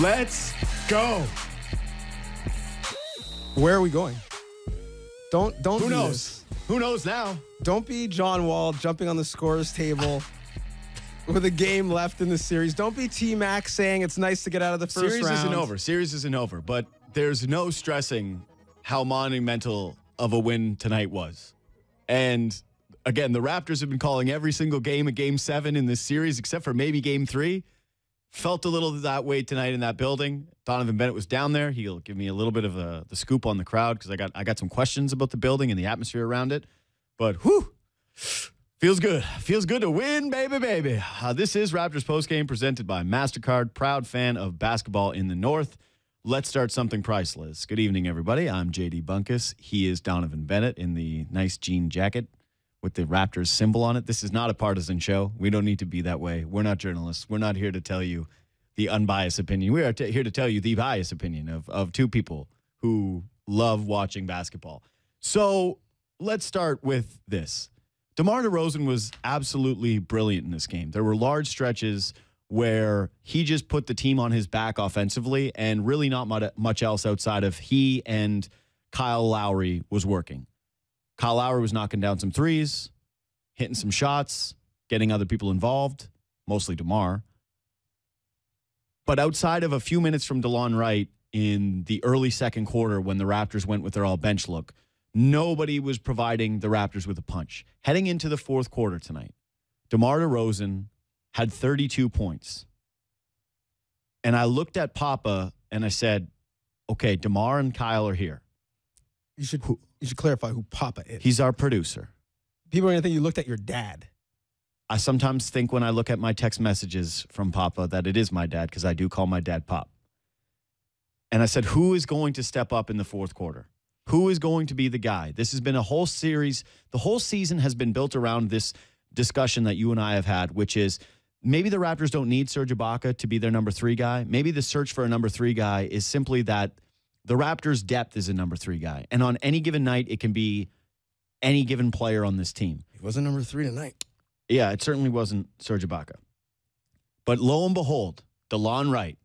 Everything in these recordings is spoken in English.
Let's go. Where are we going? Don't don't. Who do knows? this. Who knows now? Don't be John Wall jumping on the scores table with a game left in the series. Don't be T Mac saying it's nice to get out of the first Series round. isn't over. Series isn't over, but there's no stressing how monumental of a win tonight was. And again, the Raptors have been calling every single game a game seven in this series, except for maybe game three. Felt a little that way tonight in that building. Donnovan Bennett was down there. He'll give me a little bit of a, the scoop on the crowd because I got I got some questions about the building and the atmosphere around it. But whew, feels good. Feels good to win, baby, baby. Uh, this is Raptors postgame presented by Mastercard, proud fan of basketball in the North. Let's start something priceless. Good evening, everybody. I'm JD Bunkis. He is Donnovan Bennett in the nice jean jacket with the Raptors symbol on it. This is not a partisan show. We don't need to be that way. We're not journalists. We're not here to tell you the unbiased opinion. We are t- here to tell you the biased opinion of, of two people who love watching basketball. So let's start with this. DeMar DeRozan was absolutely brilliant in this game. There were large stretches where he just put the team on his back offensively and really not much else outside of he and Kyle Lowry was working. Kyle Lowry was knocking down some threes, hitting some shots, getting other people involved, mostly DeMar. But outside of a few minutes from DeLon Wright in the early second quarter when the Raptors went with their all bench look, nobody was providing the Raptors with a punch. Heading into the fourth quarter tonight, DeMar DeRozan had 32 points. And I looked at Papa and I said, okay, DeMar and Kyle are here. You should you should clarify who Papa is. He's our producer. People are gonna think you looked at your dad. I sometimes think when I look at my text messages from Papa that it is my dad because I do call my dad Pop. And I said, who is going to step up in the fourth quarter? Who is going to be the guy? This has been a whole series. The whole season has been built around this discussion that you and I have had, which is maybe the Raptors don't need Serge Ibaka to be their number three guy. Maybe the search for a number three guy is simply that the Raptors' depth is a number three guy. And on any given night, it can be any given player on this team. He wasn't number three tonight. Yeah, it certainly wasn't Serge Ibaka. But lo and behold, DeLon Wright,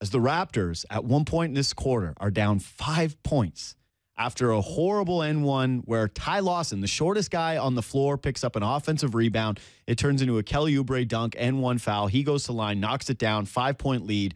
as the Raptors at one point in this quarter are down five points after a horrible N1 where Ty Lawson, the shortest guy on the floor, picks up an offensive rebound. It turns into a Kelly Oubre dunk, N1 foul. He goes to line, knocks it down, five point lead.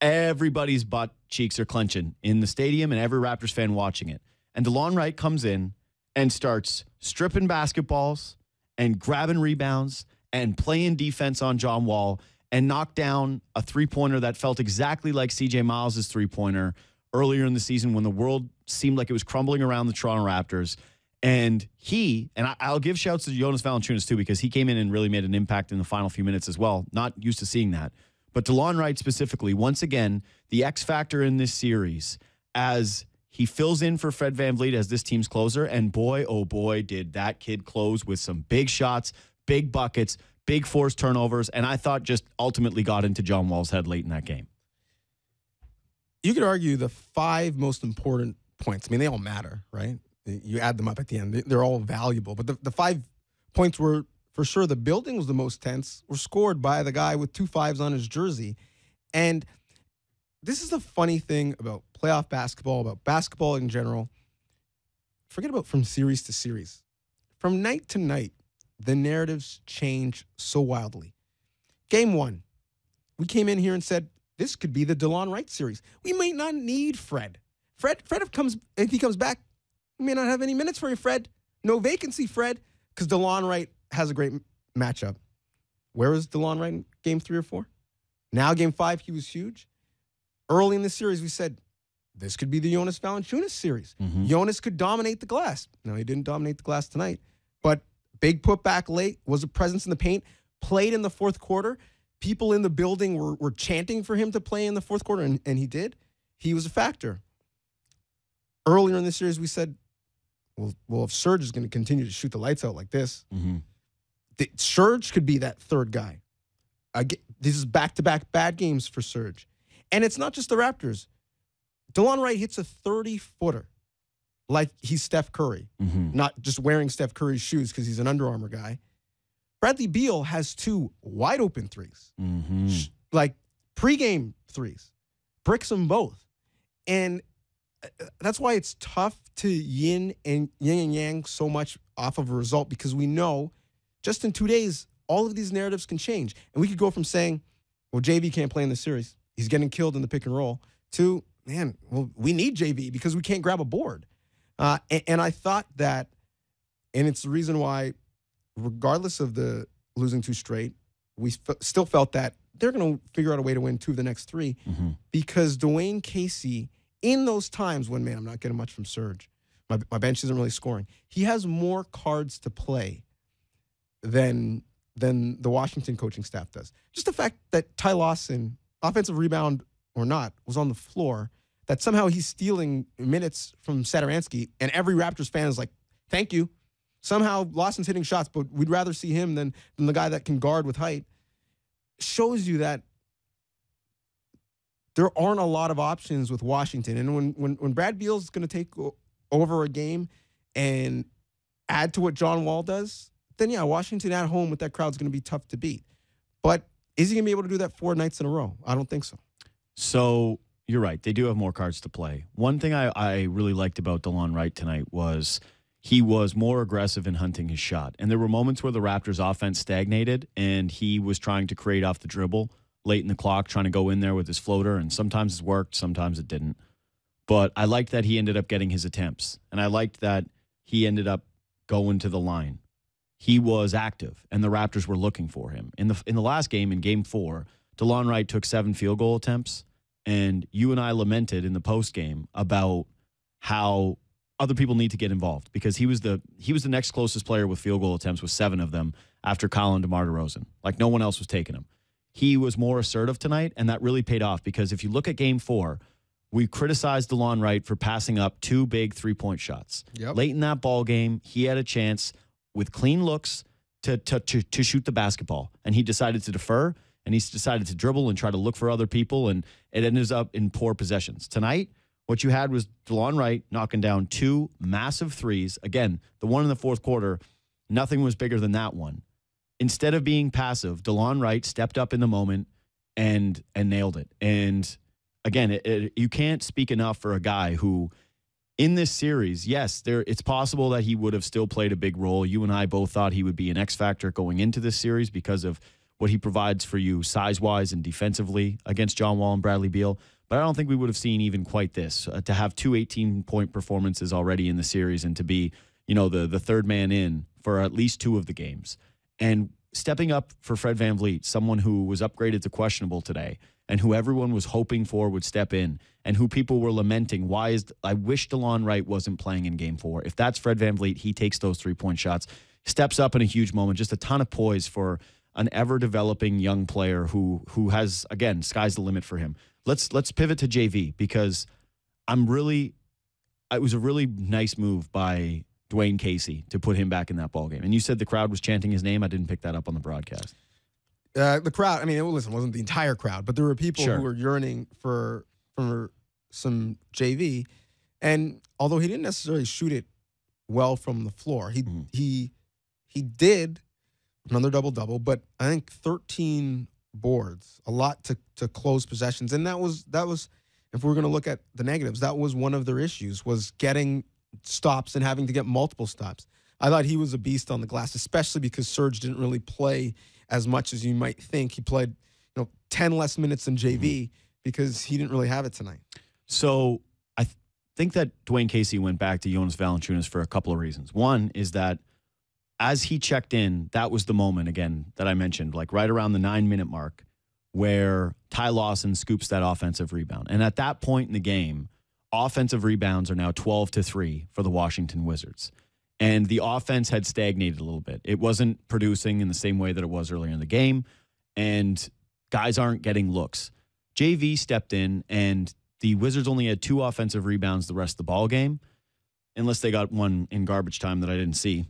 Everybody's butt cheeks are clenching in the stadium and every Raptors fan watching it. And DeLon Wright comes in and starts stripping basketballs and grabbing rebounds and playing defense on John Wall and knocked down a three pointer that felt exactly like CJ Miles' three pointer earlier in the season when the world seemed like it was crumbling around the Toronto Raptors. And he, and I, I'll give shouts to Jonas Valanciunas too, because he came in and really made an impact in the final few minutes as well. Not used to seeing that. But DeLon Wright specifically, once again, the X factor in this series as he fills in for Fred VanVleet as this team's closer. And boy, oh boy, did that kid close with some big shots, big buckets, big forced turnovers. And I thought just ultimately got into John Wall's head late in that game. You could argue the five most important points. I mean, they all matter, right? You add them up at the end. They- They're all valuable. But the, the five points were for sure the building was the most tense, were scored by the guy with two fives on his jersey. And this is the funny thing about playoff basketball, about basketball in general. Forget about from series to series. From night to night, the narratives change so wildly. Game one, we came in here and said, this could be the DeLon Wright series. We may not need Fred. Fred, Fred if comes if he comes back, we may not have any minutes for you, Fred. No vacancy, Fred, because DeLon Wright has a great matchup. Where was DeLon Wright in game three or four? Now game five, he was huge. Early in the series, we said this could be the Jonas Valanciunas series. Mhm. Jonas could dominate the glass. No, he didn't dominate the glass tonight, but big putback late was a presence in the paint. Played in the fourth quarter. People in the building were, were chanting for him to play in the fourth quarter, and, and he did. He was a factor. Earlier in the series, we said, well, well if Serge is going to continue to shoot the lights out like this, Mhm. The, Serge could be that third guy. I get, this is back to back bad games for Serge. And it's not just the Raptors. DeLon Wright hits a 30 footer like he's Steph Curry, Mhm. not just wearing Steph Curry's shoes because he's an Under Armour guy. Bradley Beal has two wide open threes. Mhm. Sh- Like pregame threes, bricks them both. And uh, that's why it's tough to yin and yin and yang so much off of a result because we know just in two days, all of these narratives can change. And we could go from saying, well, JV can't play in the series, he's getting killed in the pick and roll, to, man, well, we need JV because we can't grab a board. Uh, and, and I thought that, and it's the reason why, regardless of the losing two straight, we f- still felt that they're going to figure out a way to win two of the next 3 Mm-hmm. because Dwane Casey, in those times when, man, I'm not getting much from Serge, my, my bench isn't really scoring, he has more cards to play than than the Washington coaching staff does. Just the fact that Ty Lawson, offensive rebound or not, was on the floor, that somehow he's stealing minutes from Satoransky, and every Raptors fan is like, thank you. Somehow Lawson's hitting shots, but we'd rather see him than, than the guy that can guard with height. Shows you that there aren't a lot of options with Washington. And when when, when Brad Beal's is going to take over a game and add to what John Wall does, then yeah, Washington at home with that crowd is going to be tough to beat. But is he going to be able to do that four nights in a row? I don't think so. So you're right. They do have more cards to play. One thing I, I really liked about DeLon Wright tonight was he was more aggressive in hunting his shot. And there were moments where the Raptors offense stagnated and he was trying to create off the dribble late in the clock, trying to go in there with his floater. And sometimes it worked, sometimes it didn't. But I liked that he ended up getting his attempts. And I liked that he ended up going to the line. He was active and the Raptors were looking for him. In the in the last game, in game four, DeLon Wright took seven field goal attempts. And you and I lamented in the post game about how other people need to get involved because he was the he was the next closest player with field goal attempts with seven of them after Colin DeMar DeRozan. Like no one else was taking him. He was more assertive tonight, and that really paid off because if you look at game four, we criticized DeLon Wright for passing up two big three point shots. Yep. Late in that ball game, he had a chance with clean looks to, to, to, to shoot the basketball, and he decided to defer and he's decided to dribble and try to look for other people, and it ends up in poor possessions. Tonight, what you had was DeLon Wright knocking down two massive threes. Again, the one in the fourth quarter, nothing was bigger than that one. Instead of being passive, DeLon Wright stepped up in the moment and and nailed it. And again, it, it, you can't speak enough for a guy who, in this series, yes, there it's possible that he would have still played a big role. You and I both thought he would be an X factor going into this series because of what he provides for you size wise and defensively against John Wall and Bradley Beal. But I don't think we would have seen even quite this uh, to have two 18 point performances already in the series and to be, you know, the the third man in for at least two of the games. And stepping up for Fred VanVleet, someone who was upgraded to questionable today and who everyone was hoping for would step in and who people were lamenting, why is I wish DeLon Wright wasn't playing in game four. If that's Fred VanVleet, he takes those three point shots, steps up in a huge moment, just a ton of poise for an ever developing young player who who has again sky's the limit for him. Let's let's pivot to JV because I'm really it was a really nice move by Dwane Casey to put him back in that ball game. And you said the crowd was chanting his name. I didn't pick that up on the broadcast. Uh, the crowd. I mean, it, listen, it wasn't the entire crowd, but there were people Sure. who were yearning for for some JV. And although he didn't necessarily shoot it well from the floor, he Mhm. he he did another double double, but I think 13 boards, a lot to to close possessions, and that was that was if we're going to look at the negatives, that was one of their issues was getting stops and having to get multiple stops. I thought he was a beast on the glass, especially because Serge didn't really play as much as you might think. He played, you know, 10 less minutes than JV mm-hmm. because he didn't really have it tonight. So I th- think that Dwane Casey went back to Jonas Valanciunas for a couple of reasons. One is that as he checked in, that was the moment again that I mentioned, like right around the nine minute mark, where Ty Lawson scoops that offensive rebound. And at that point in the game, offensive rebounds are now 12 to 3 for the Washington Wizards. And the offense had stagnated a little bit. It wasn't producing in the same way that it was earlier in the game. And guys aren't getting looks. JV stepped in, and the Wizards only had two offensive rebounds the rest of the ball game, unless they got one in garbage time that I didn't see.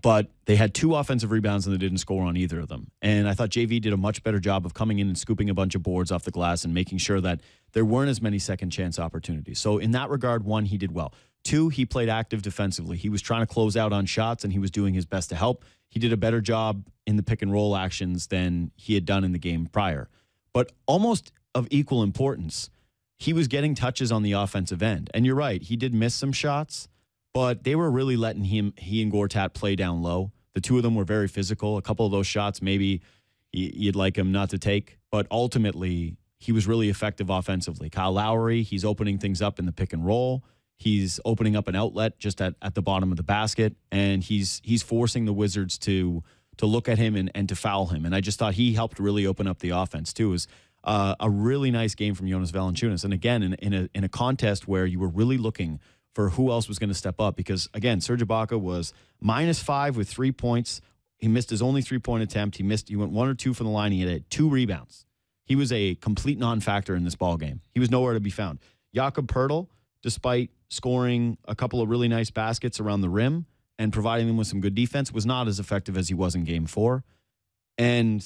But they had two offensive rebounds and they didn't score on either of them. And I thought JV did a much better job of coming in and scooping a bunch of boards off the glass and making sure that there weren't as many second chance opportunities. So in that regard, one, he did well. Two, he played active defensively. He was trying to close out on shots and he was doing his best to help. He did a better job in the pick and roll actions than he had done in the game prior. but almost of equal importance, he was getting touches on the offensive end. And you're right, he did miss some shots, but they were really letting him he and Gortat play down low. The two of them were very physical. A couple of those shots maybe you'd like him not to take, but ultimately he was really effective offensively. Kyle Lowry, he's opening things up in the pick and roll. He's opening up an outlet just at, at the bottom of the basket, and he's he's forcing the Wizards to to look at him and, and to foul him. And I just thought he helped really open up the offense too. It was uh, a really nice game from Jonas Valanciunas, and again in, in a in a contest where you were really looking for who else was going to step up because again Serge Ibaka was minus five with three points. He missed his only three point attempt. He missed. He went one or two from the line. He had two rebounds. He was a complete non-factor in this ball game. He was nowhere to be found. Jakob Poeltl, despite scoring a couple of really nice baskets around the rim and providing them with some good defense, was not as effective as he was in Game Four. And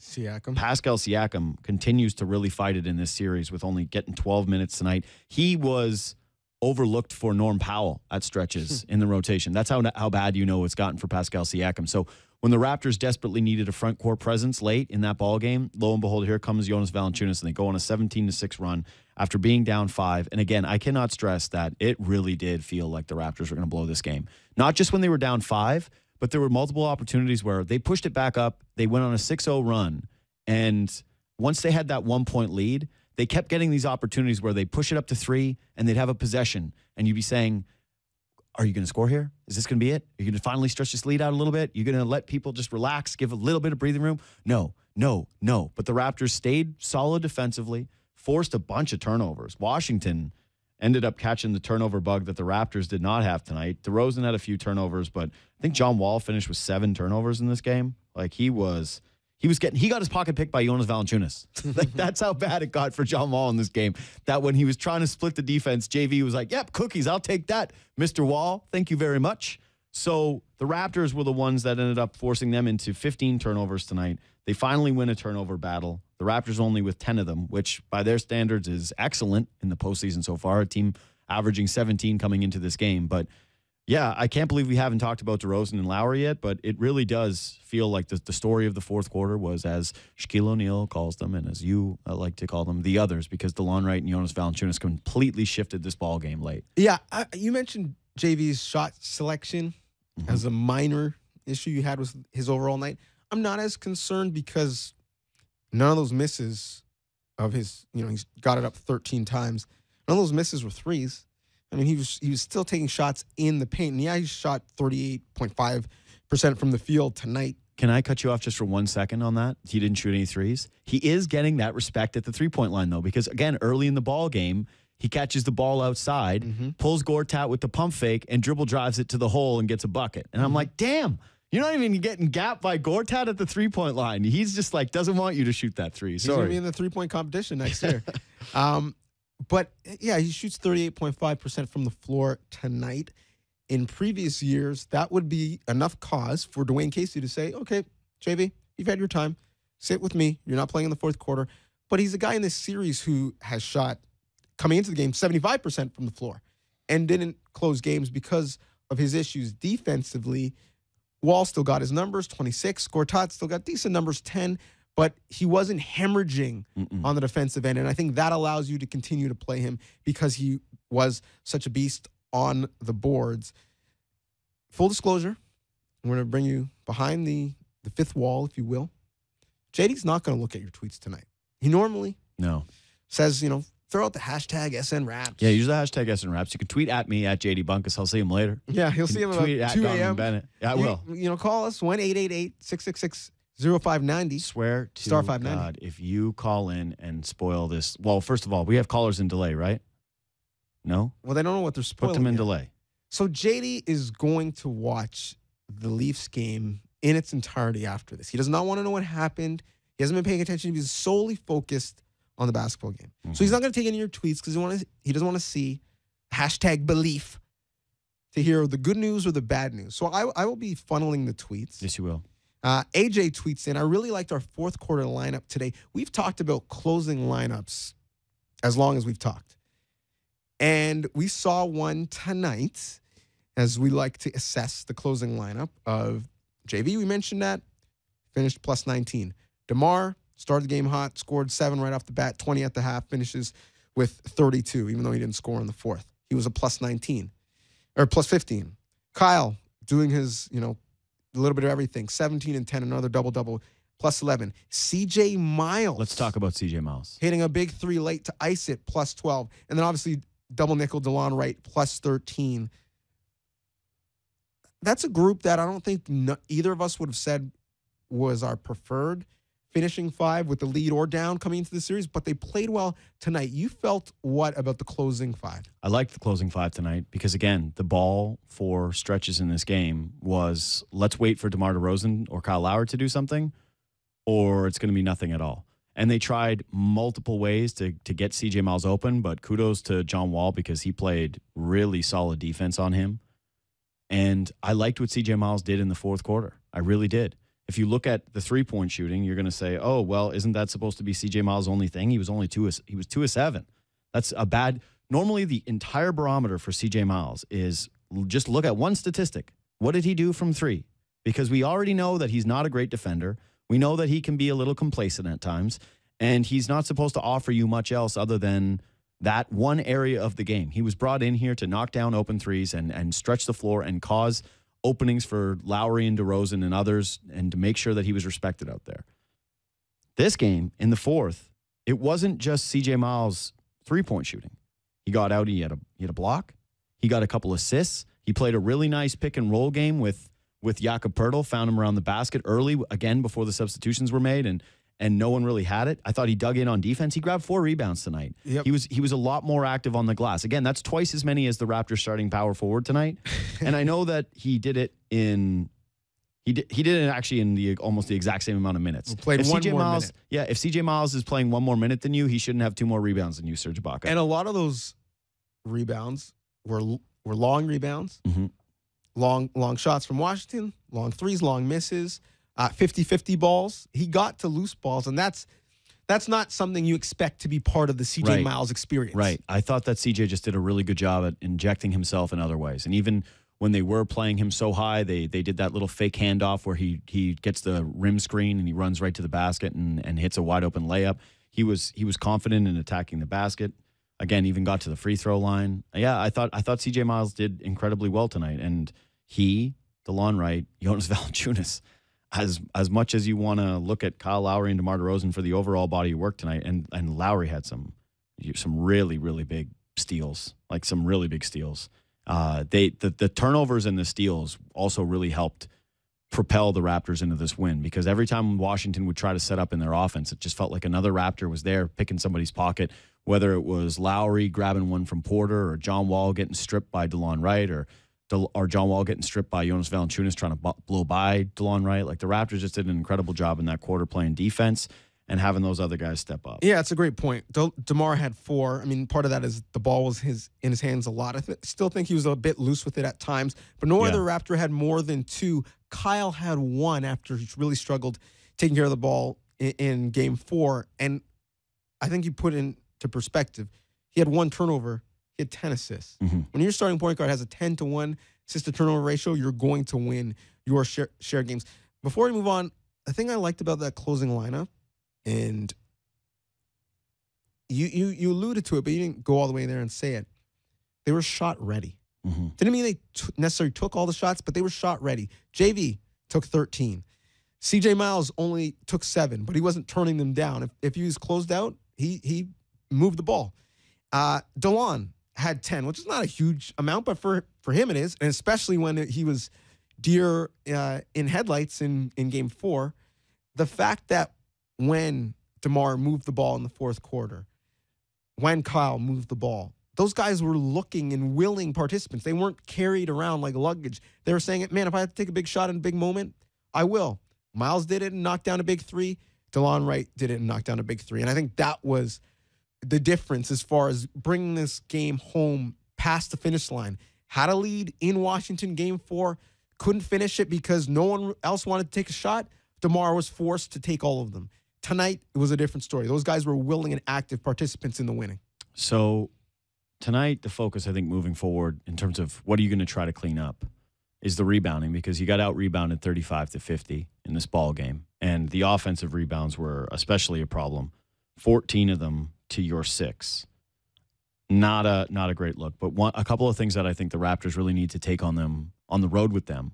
Siakam. Pascal Siakam continues to really fight it in this series with only getting 12 minutes tonight. He was overlooked for Norm Powell at stretches in the rotation. That's how how bad you know it's gotten for Pascal Siakam. So when the Raptors desperately needed a front court presence late in that ball game, lo and behold, here comes Jonas Valanciunas, and they go on a 17 to six run after being down five. And again, I cannot stress that it really did feel like the Raptors were going to blow this game. Not just when they were down five, but there were multiple opportunities where they pushed it back up. They went on a 6-0 run, and once they had that one point lead, they kept getting these opportunities where they push it up to three and they'd have a possession, and you'd be saying are you going to score here? Is this going to be it? Are you going to finally stretch this lead out a little bit? You're going to let people just relax, give a little bit of breathing room? No, no, no. But the Raptors stayed solid defensively, forced a bunch of turnovers. Washington ended up catching the turnover bug that the Raptors did not have tonight. DeRozan had a few turnovers, but I think John Wall finished with seven turnovers in this game. Like he was he was getting he got his pocket picked by Jonas Valanciunas. like that's how bad it got for John Wall in this game. That when he was trying to split the defense, JV was like, "Yep, cookies, I'll take that, Mr. Wall. Thank you very much." So the Raptors were the ones that ended up forcing them into 15 turnovers tonight. They finally win a turnover battle. The Raptors only with 10 of them, which by their standards is excellent in the postseason so far. A team averaging 17 coming into this game, but yeah, I can't believe we haven't talked about DeRozan and Lowry yet, but it really does feel like the, the story of the fourth quarter was, as Shaquille O'Neal calls them, and as you uh, like to call them, the others, because DeLon Wright and Jonas Valanciunas completely shifted this ball game late. Yeah, I, you mentioned JV's shot selection mm-hmm. as a minor issue you had with his overall night. I'm not as concerned because none of those misses of his, you know, he's got it up 13 times. None of those misses were threes. I mean, he was he was still taking shots in the paint. And yeah, he shot 38.5% from the field tonight. Can I cut you off just for one second on that? He didn't shoot any threes. He is getting that respect at the three point line, though, because again, early in the ball game, he catches the ball outside, mm-hmm. pulls Gortat with the pump fake, and dribble drives it to the hole and gets a bucket. And I'm mm-hmm. like, damn, you're not even getting gapped by Gortat at the three point line. He's just like doesn't want you to shoot that three. Sorry. He's gonna be in the three point competition next year. um, but eh, yeah, he shoots 38.5% from the floor tonight. In previous years, that would be enough cause for Dwane Casey to say, okay, JV, you've had your time. Sit with me. You're not playing in the fourth quarter. But he's a guy in this series who has shot, coming into the game, 75% from the floor and didn't close games because of his issues defensively. Wall still got his numbers, 26. Gortat still got decent numbers, 10 but he wasn't hemorrhaging Mm-mm. on the defensive end. And I think that allows you to continue to play him because he was such a beast on the boards. Full disclosure, I'm going to bring you behind the, the fifth wall, if you will. JD's not going to look at your tweets tonight. He normally no says, you know, throw out the hashtag SN Raps. Yeah, use the hashtag SN Raps. You can tweet at me at JD Bunkis. I'll see him later. Yeah, he'll see him tweet at 2 a.m. Bennett. Yeah, I will. You, you know, call us 1 888 666 0590. Swear to Star 590. God, if you call in and spoil this. Well, first of all, we have callers in delay, right? No? Well, they don't know what they're spoiling. Put them in yet. delay. So JD is going to watch the Leafs game in its entirety after this. He does not want to know what happened. He hasn't been paying attention. He's solely focused on the basketball game. Mm-hmm. So he's mm-hmm. not going to take any of your tweets because he, he doesn't want to see hashtag belief to hear the good news or the bad news. So I, I will be funneling the tweets. Yes, you will. Uh, AJ tweets in, I really liked our fourth quarter lineup today. We've talked about closing lineups as long as we've talked. And we saw one tonight as we like to assess the closing lineup of JV. We mentioned that finished plus 19. DeMar, Started the game hot, scored seven right off the bat, 20 at the half, finishes with 32, even though he didn't score in the fourth. He was a plus 19 or plus 15. Kyle doing his, you know, a little bit of everything 17 and 10, another double double, plus 11. CJ Miles. Let's talk about CJ Miles. Hitting a big three late to ice it, plus 12. And then obviously double nickel DeLon Wright, plus 13. That's a group that I don't think no, either of us would have said was our preferred finishing five with the lead or down coming into the series, but they played well tonight. You felt what about the closing five? I liked the closing five tonight because again, the ball for stretches in this game was let's wait for DeMar DeRozan or Kyle Lowry to do something, or it's going to be nothing at all. And they tried multiple ways to to get CJ Miles open, but kudos to John Wall because he played really solid defense on him. And I liked what CJ Miles did in the fourth quarter. I really did. If you look at the three point shooting, you're going to say, "Oh, well, isn't that supposed to be CJ Miles' only thing? He was only two. He was two of seven. That's a bad. Normally, the entire barometer for CJ Miles is just look at one statistic. What did he do from three? Because we already know that he's not a great defender. We know that he can be a little complacent at times, and he's not supposed to offer you much else other than that one area of the game. He was brought in here to knock down open threes and and stretch the floor and cause openings for Lowry and DeRozan and others, and to make sure that he was respected out there. This game in the fourth, it wasn't just CJ Miles three point shooting. He got out. He had a he had a block. He got a couple assists. He played a really nice pick and roll game with with Jakob Poeltl. Found him around the basket early again before the substitutions were made, and and no one really had it. I thought he dug in on defense. He grabbed four rebounds tonight. Yep. He was he was a lot more active on the glass. Again, that's twice as many as the Raptors starting power forward tonight. and I know that he did it in he did he did it actually in the almost the exact same amount of minutes. He played if one CJ more Miles, minute. yeah, if CJ Miles is playing one more minute than you, he shouldn't have two more rebounds than you, Serge Ibaka. And a lot of those rebounds were were long rebounds, Mhm. long long shots from Washington, long threes, long misses, uh, 50-50 balls. He got to loose balls, and that's that's not something you expect to be part of the CJ Right. Miles experience. Right. I thought that CJ just did a really good job at injecting himself in other ways. And even when they were playing him so high, they they did that little fake handoff where he he gets the rim screen and he runs right to the basket and, and hits a wide open layup. He was he was confident in attacking the basket. Again, even got to the free throw line. Yeah, I thought I thought CJ Miles did incredibly well tonight. And he, DeLon Wright, Jonas Valanciunas, as as much as you want to look at Kyle Lowry and DeMar DeRozan for the overall body of work tonight, and and Lowry had some some really really big steals, like some really big steals. Uh, they the the turnovers and the steals also really helped propel the Raptors into this win because every time Washington would try to set up in their offense, it just felt like another Raptor was there picking somebody's pocket, whether it was Lowry grabbing one from Porter or John Wall getting stripped by DeLon Wright or Del- or John Wall getting stripped by Jonas Valanciunas trying to bu- blow by DeLon Wright. Like the Raptors just did an incredible job in that quarter playing defense and having those other guys step up. Yeah, it's a great point. De- Demar had four. I mean, part of that is the ball was his in his hands a lot. I th- still think he was a bit loose with it at times, but no Yeah. other Raptor had more than two. Kyle had one after he really struggled taking care of the ball in, in Game Four, and I think you put into perspective, he had one turnover. Had ten assists. Mhm. When your starting point guard has a ten to one assist to turnover ratio, you're going to win your share, share games. Before we move on, the thing I liked about that closing lineup, and you you you alluded to it, but you didn't go all the way there and say it. They were shot ready. Mhm. Didn't mean they t- necessarily took all the shots, but they were shot ready. JV took 13. CJ Miles only took seven, but he wasn't turning them down. If, if he was closed out, he he moved the ball. Uh, DeLon had 10, which is not a huge amount, but for, for him it is, and especially when he was deer uh, in headlights in, in game four. The fact that when DeMar moved the ball in the fourth quarter, when Kyle moved the ball, those guys were looking and willing participants. They weren't carried around like luggage. They were saying, man, if I have to take a big shot in a big moment, I will. Miles did it and knocked down a big three. DeLon Wright did it and knocked down a big three. And I think that was the difference as far as bringing this game home past the finish line. Had a lead in Washington game four, couldn't finish it because no one else wanted to take a shot. DeMar was forced to take all of them. Tonight, it was a different story. Those guys were willing and active participants in the winning. So tonight, the focus, I think, moving forward in terms of what are you going to try to clean up? is the rebounding because you got out rebounded 35 to 50 in this ball game. And the offensive rebounds were especially a problem. 14 of them to your six. Not a not a great look, but one, a couple of things that I think the Raptors really need to take on them on the road with them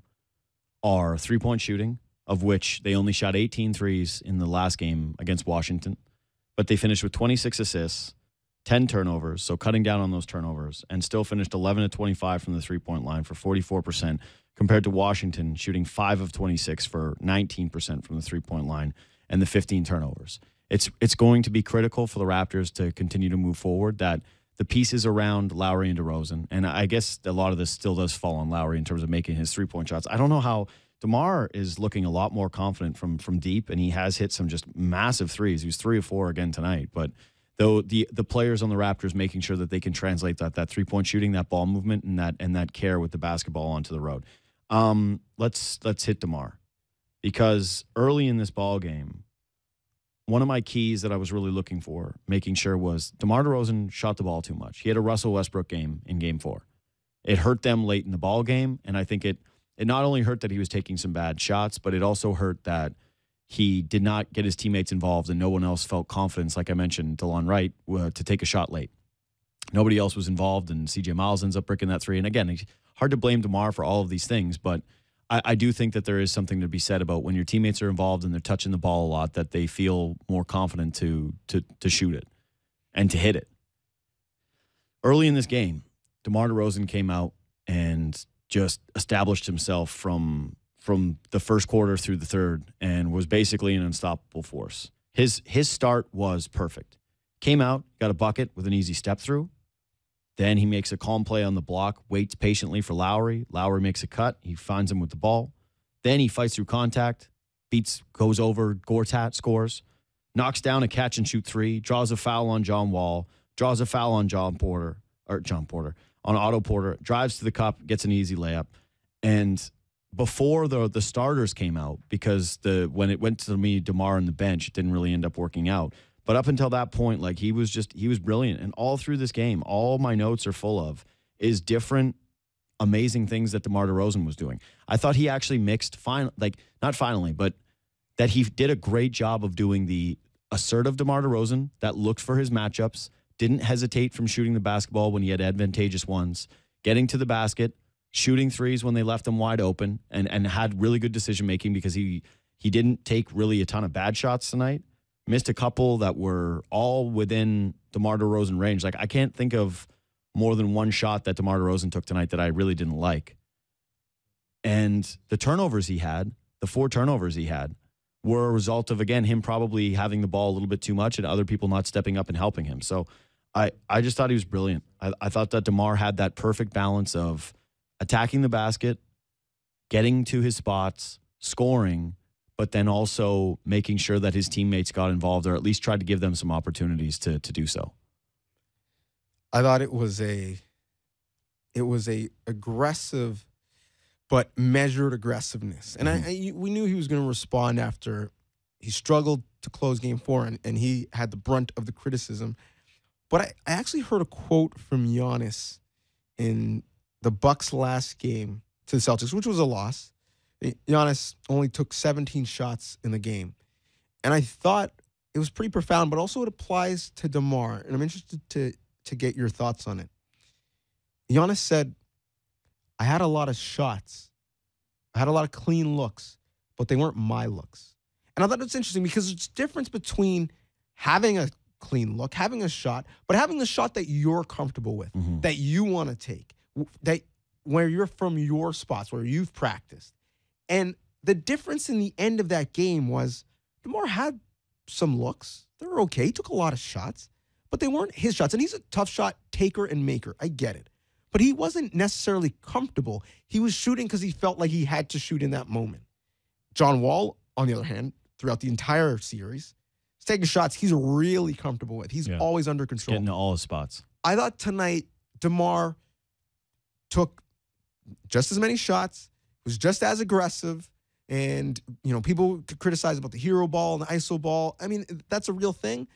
are three-point shooting, of which they only shot 18 threes in the last game against Washington, but they finished with 26 assists, 10 turnovers, so cutting down on those turnovers, and still finished 11 to 25 from the three-point line for 44% compared to Washington shooting 5 of 26 for 19% from the three-point line and the 15 turnovers. It's it's going to be critical for the Raptors to continue to move forward that the pieces around Lowry and DeRozan, and I guess a lot of this still does fall on Lowry in terms of making his three point shots. I don't know how Demar is looking a lot more confident from from deep, and he has hit some just massive threes. He was three or four again tonight, but though the the players on the Raptors making sure that they can translate that that three point shooting, that ball movement, and that and that care with the basketball onto the road. Um, let's let's hit Demar because early in this ball game, one of my keys that I was really looking for, making sure was DeMar DeRozan shot the ball too much. He had a Russell Westbrook game in game four. It hurt them late in the ball game. And I think it it not only hurt that he was taking some bad shots, but it also hurt that he did not get his teammates involved and no one else felt confidence, like I mentioned, Delon Wright, uh, to take a shot late. Nobody else was involved, and CJ Miles ends up breaking that three. And again, hard to blame DeMar for all of these things, but – I, I do think that there is something to be said about when your teammates are involved and they're touching the ball a lot that they feel more confident to to to shoot it and to hit it. Early in this game, DeMar DeRozan came out and just established himself from from the first quarter through the third and was basically an unstoppable force. His his start was perfect. Came out, got a bucket with an easy step through, then he makes a calm play on the block, waits patiently for Lowry. Lowry makes a cut. He finds him with the ball. Then he fights through contact, beats, goes over Gortat, scores, knocks down a catch and shoot three, draws a foul on John Wall, draws a foul on John Porter, or John Porter, on Otto Porter, drives to the cup, gets an easy layup. And before the the starters came out, because the when it went to me, DeMar on the bench, it didn't really end up working out. But up until that point, like he was just he was brilliant. And all through this game, all my notes are full of is different amazing things that DeMar DeRozan was doing. I thought he actually mixed fine like not finally, but that he did a great job of doing the assertive DeMar DeRozan that looked for his matchups, didn't hesitate from shooting the basketball when he had advantageous ones, getting to the basket, shooting threes when they left them wide open, and and had really good decision making because he he didn't take really a ton of bad shots tonight missed a couple that were all within DeMar DeRozan range. Like I can't think of more than one shot that DeMar DeRozan took tonight that I really didn't like. And the turnovers he had, the four turnovers he had, were a result of again him probably having the ball a little bit too much and other people not stepping up and helping him. So I I just thought he was brilliant. I, I thought that DeMar had that perfect balance of attacking the basket, getting to his spots, scoring, but then also making sure that his teammates got involved or at least tried to give them some opportunities to to do so. I thought it was a it was a aggressive but measured aggressiveness. And mm-hmm. I, I, we knew he was going to respond after he struggled to close game 4 and, and he had the brunt of the criticism. But I, I actually heard a quote from Giannis in the Bucks last game to the Celtics, which was a loss. Giannis only took 17 shots in the game. And I thought it was pretty profound, but also it applies to DeMar. And I'm interested to, to get your thoughts on it. Giannis said, I had a lot of shots. I had a lot of clean looks, but they weren't my looks. And I thought it's interesting because it's difference between having a clean look, having a shot, but having the shot that you're comfortable with, mm-hmm. that you want to take, that where you're from your spots, where you've practiced. And the difference in the end of that game was DeMar had some looks. They were okay. He took a lot of shots, but they weren't his shots. And he's a tough shot taker and maker. I get it. But he wasn't necessarily comfortable. He was shooting because he felt like he had to shoot in that moment. John Wall, on the other hand, throughout the entire series, he's taking shots he's really comfortable with. He's yeah. always under control. Getting to all his spots. I thought tonight DeMar took just as many shots, was just as aggressive. And, you know, people could criticize about the hero ball and the ISO ball. I mean, that's a real thing.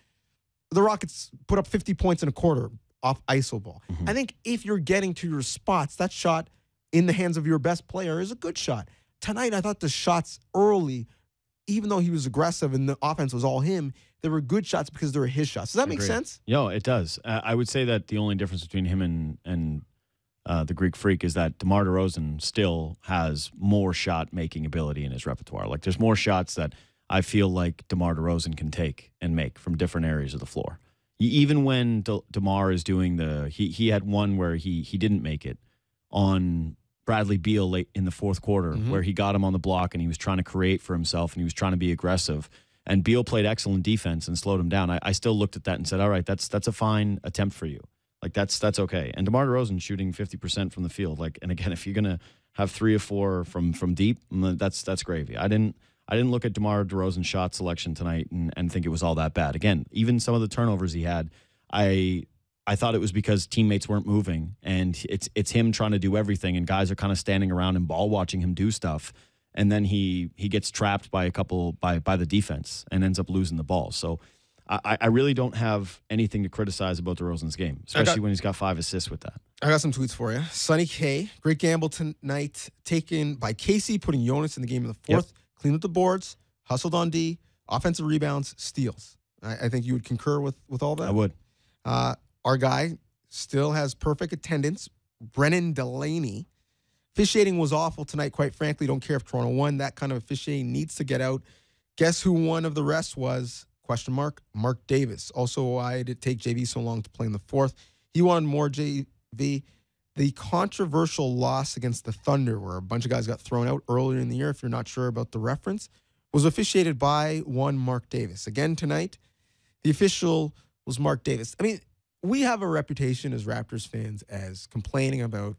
The Rockets put up 50 points in a quarter off ISO ball. Mm-hmm. I think if you're getting to your spots, that shot in the hands of your best player is a good shot. Tonight, I thought the shots early, even though he was aggressive and the offense was all him, they were good shots because they were his shots. Does that make sense? Yo, it does. Uh, I would say that the only difference between him and and uh, the Greek Freak is that DeMar DeRozan still has more shot making ability in his repertoire. Like there's more shots that I feel like DeMar DeRozan can take and make from different areas of the floor. Even when De- DeMar is doing the he he had one where he he didn't make it on Bradley Beal late in the fourth quarter Mhm. where he got him on the block and he was trying to create for himself and he was trying to be aggressive. And Beal played excellent defense and slowed him down. I, I still looked at that and said, "All right, that's that's a fine attempt for you. Like that's that's okay." And DeMar DeRozan shooting fifty percent from the field. Like, and again, if you're gonna have three or four from from deep, mm, that's that's gravy. I didn't I didn't look at DeMar DeRozan's shot selection tonight and, and think it was all that bad. Again, even some of the turnovers he had, I I thought it was because teammates weren't moving and it's it's him trying to do everything and guys are kind of standing around and ball watching him do stuff and then he he gets trapped by a couple by by the defense and ends up losing the ball. So I, I really don't have anything to criticize about DeRozan's game, especially when he's got five assists with that. I got some tweets for you. Sonny K, great gamble tonight, taken by Casey, putting Jonas in the game in the fourth, cleaned up the boards, hustled on D, offensive rebounds, steals. I, I think you would concur with with all that. I would. Uh, our guy still has perfect attendance. Brennan Delaney. Officiating was awful tonight, quite frankly. Don't care if Toronto won. That kind of officiating needs to get out. Guess who one of the rest was? Question mark. Marc Davis. Also, why did it take JV so long to play in the fourth? He wanted more JV. The controversial loss against the Thunder, where a bunch of guys got thrown out earlier in the year, if you're not sure about the reference, was officiated by one Marc Davis. Again tonight, the official was Marc Davis. I mean, we have a reputation as Raptors fans as complaining about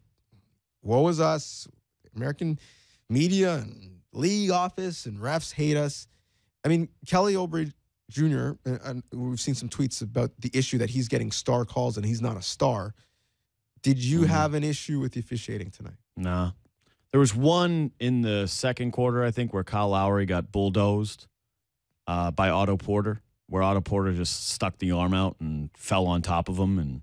woe is us, American media and league office and refs hate us. I mean, Kelly Oubre Jr., and we've seen some tweets about the issue that he's getting star calls and he's not a star. Did you Mhm. have an issue with the officiating tonight? Nah. There was one in the second quarter, I think, where Kyle Lowry got bulldozed uh, by Otto Porter, where Otto Porter just stuck the arm out and fell on top of him, and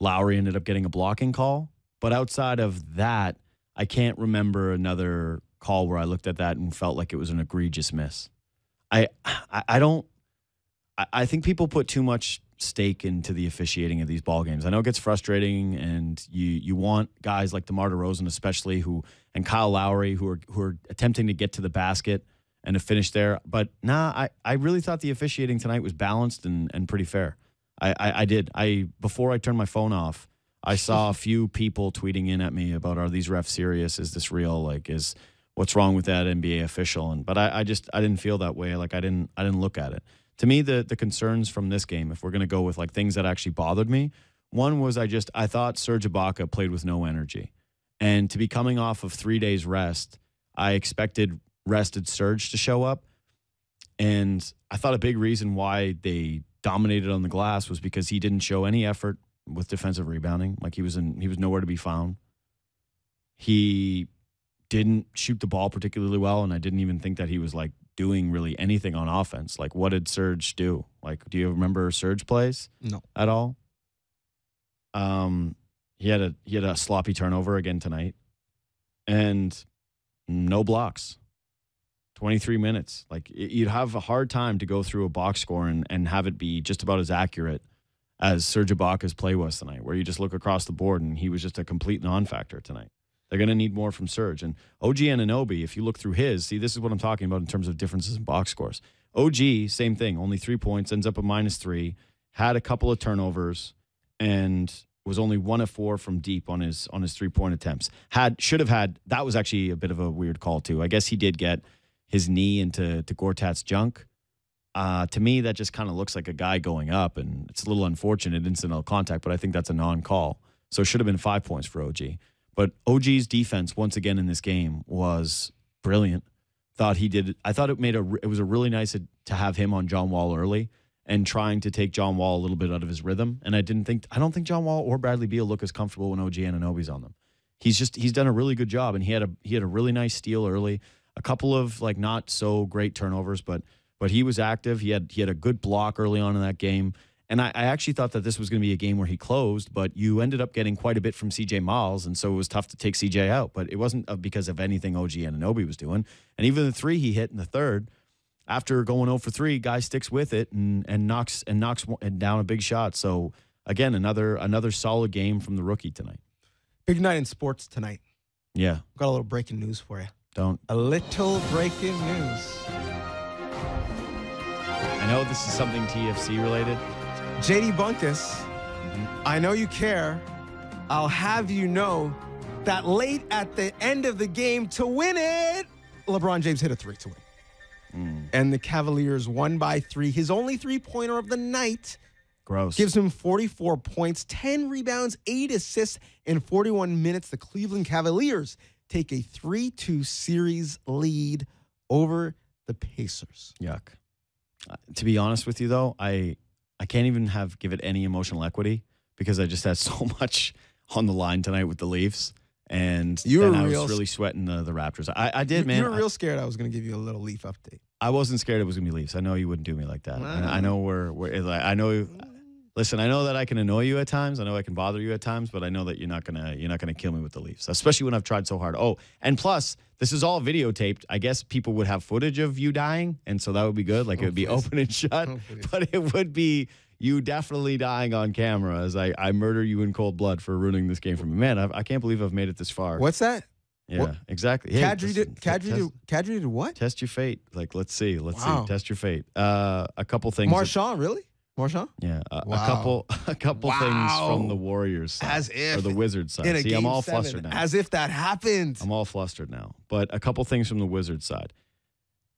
Lowry ended up getting a blocking call. But outside of that, I can't remember another call where I looked at that and felt like it was an egregious miss. I I, I don't. I, I think people put too much stake into the officiating of these ball games. I know it gets frustrating, and you you want guys like DeMar DeRozan, especially who and Kyle Lowry, who are who are attempting to get to the basket and to finish there. But nah, I, I really thought the officiating tonight was balanced and, and pretty fair. I, I, I did. I before I turned my phone off, I saw a few people tweeting in at me about are these refs serious? Is this real? Like is what's wrong with that NBA official? And but I, I just I didn't feel that way. Like I didn't I didn't look at it. To me, the the concerns from this game, if we're gonna go with like things that actually bothered me, one was I just I thought Serge Ibaka played with no energy. And to be coming off of three days rest, I expected rested Serge to show up. And I thought a big reason why they dominated on the glass was because he didn't show any effort with defensive rebounding. Like he was in he was nowhere to be found. He didn't shoot the ball particularly well, and I didn't even think that he was like doing really anything on offense. Like what did Serge do? Like, do you remember Serge plays? No. At all? Um he had a he had a sloppy turnover again tonight. And no blocks. 23 minutes. Like you'd have a hard time to go through a box score and, and have it be just about as accurate as Serge Ibaka's play was tonight, where you just look across the board and he was just a complete non-factor tonight. They're going to need more from Serge. And OG Anunoby, if you look through his, see, this is what I'm talking about in terms of differences in box scores. OG, same thing, only three points, ends up a minus three, had a couple of turnovers, and was only one of four from deep on his on his three point attempts. Had should have had that was actually a bit of a weird call too. I guess he did get his knee into to Gortat's junk. Uh, to me, that just kind of looks like a guy going up, and it's a little unfortunate incidental contact, but I think that's a non-call. So it should have been five points for OG. But OG's defense once again in this game was brilliant. Thought he did. I thought it made a. It was a really nice to have him on John Wall early and trying to take John Wall a little bit out of his rhythm. And I didn't think. I don't think John Wall or Bradley Beal look as comfortable when OG Anunoby's on them. He's just he's done a really good job, and he had a he had a really nice steal early. A couple of like not so great turnovers, but but he was active. He had he had a good block early on in that game, And I, I actually thought that this was going to be a game where he closed, but you ended up getting quite a bit from CJ Miles, and so it was tough to take CJ out. But it wasn't uh, because of anything OG Anunoby was doing. And even the three he hit in the third, after going 0 for 3, guy sticks with it and and knocks and knocks one- down a big shot. So again, another another solid game from the rookie tonight. Big night in sports tonight. Yeah, Got a little breaking news for you. don't. A little breaking news. I know this is something TFC related. JD Bunkis, I know you care. I'll have you know that late at the end of the game to win it, LeBron James hit a three to win. And the Cavaliers won by three. His only three pointer of the night Gross. gives him 44 points, 10 rebounds, 8 assists in 41 minutes. The Cleveland Cavaliers take a 3 2 series lead over the Pacers. Yuck. Uh, to be honest with you, though, I I can't even have give it any emotional equity because I just had so much on the line tonight with the Leafs, and You were and I was really sweating the, the Raptors. I, I did, You- man. You were I- real scared I was going to give you a little Leaf update. I wasn't scared it was gonna be Leafs. I know you wouldn't do me like that. And I know we're, we're I know. Listen, I know that I can annoy you at times. I know I can bother you at times, but I know that you're not gonna you're not gonna kill me with the Leafs, especially when I've tried so hard. Oh, and plus, this is all videotaped. I guess people would have footage of you dying, and so that would be good. Like it would be Oh, please. open and shut, Oh, but it would be you definitely dying on camera as I, I murder you in cold blood for ruining this game for me. Man, I've, I can't believe I've made it this far. What's that? Yeah, what- exactly. Hey, Kadri listen, did, Kadri, test- did, Kadri did what? test your fate. Like, let's see, let's Wow. see, test your fate. Uh, a couple things. that- really? Marchand? yeah, a, a couple, a couple things from the Warriors side, As if or the Wizards side. See, I'm all seven, flustered now. As if that happened. I'm all flustered now. But a couple things from the Wizards side.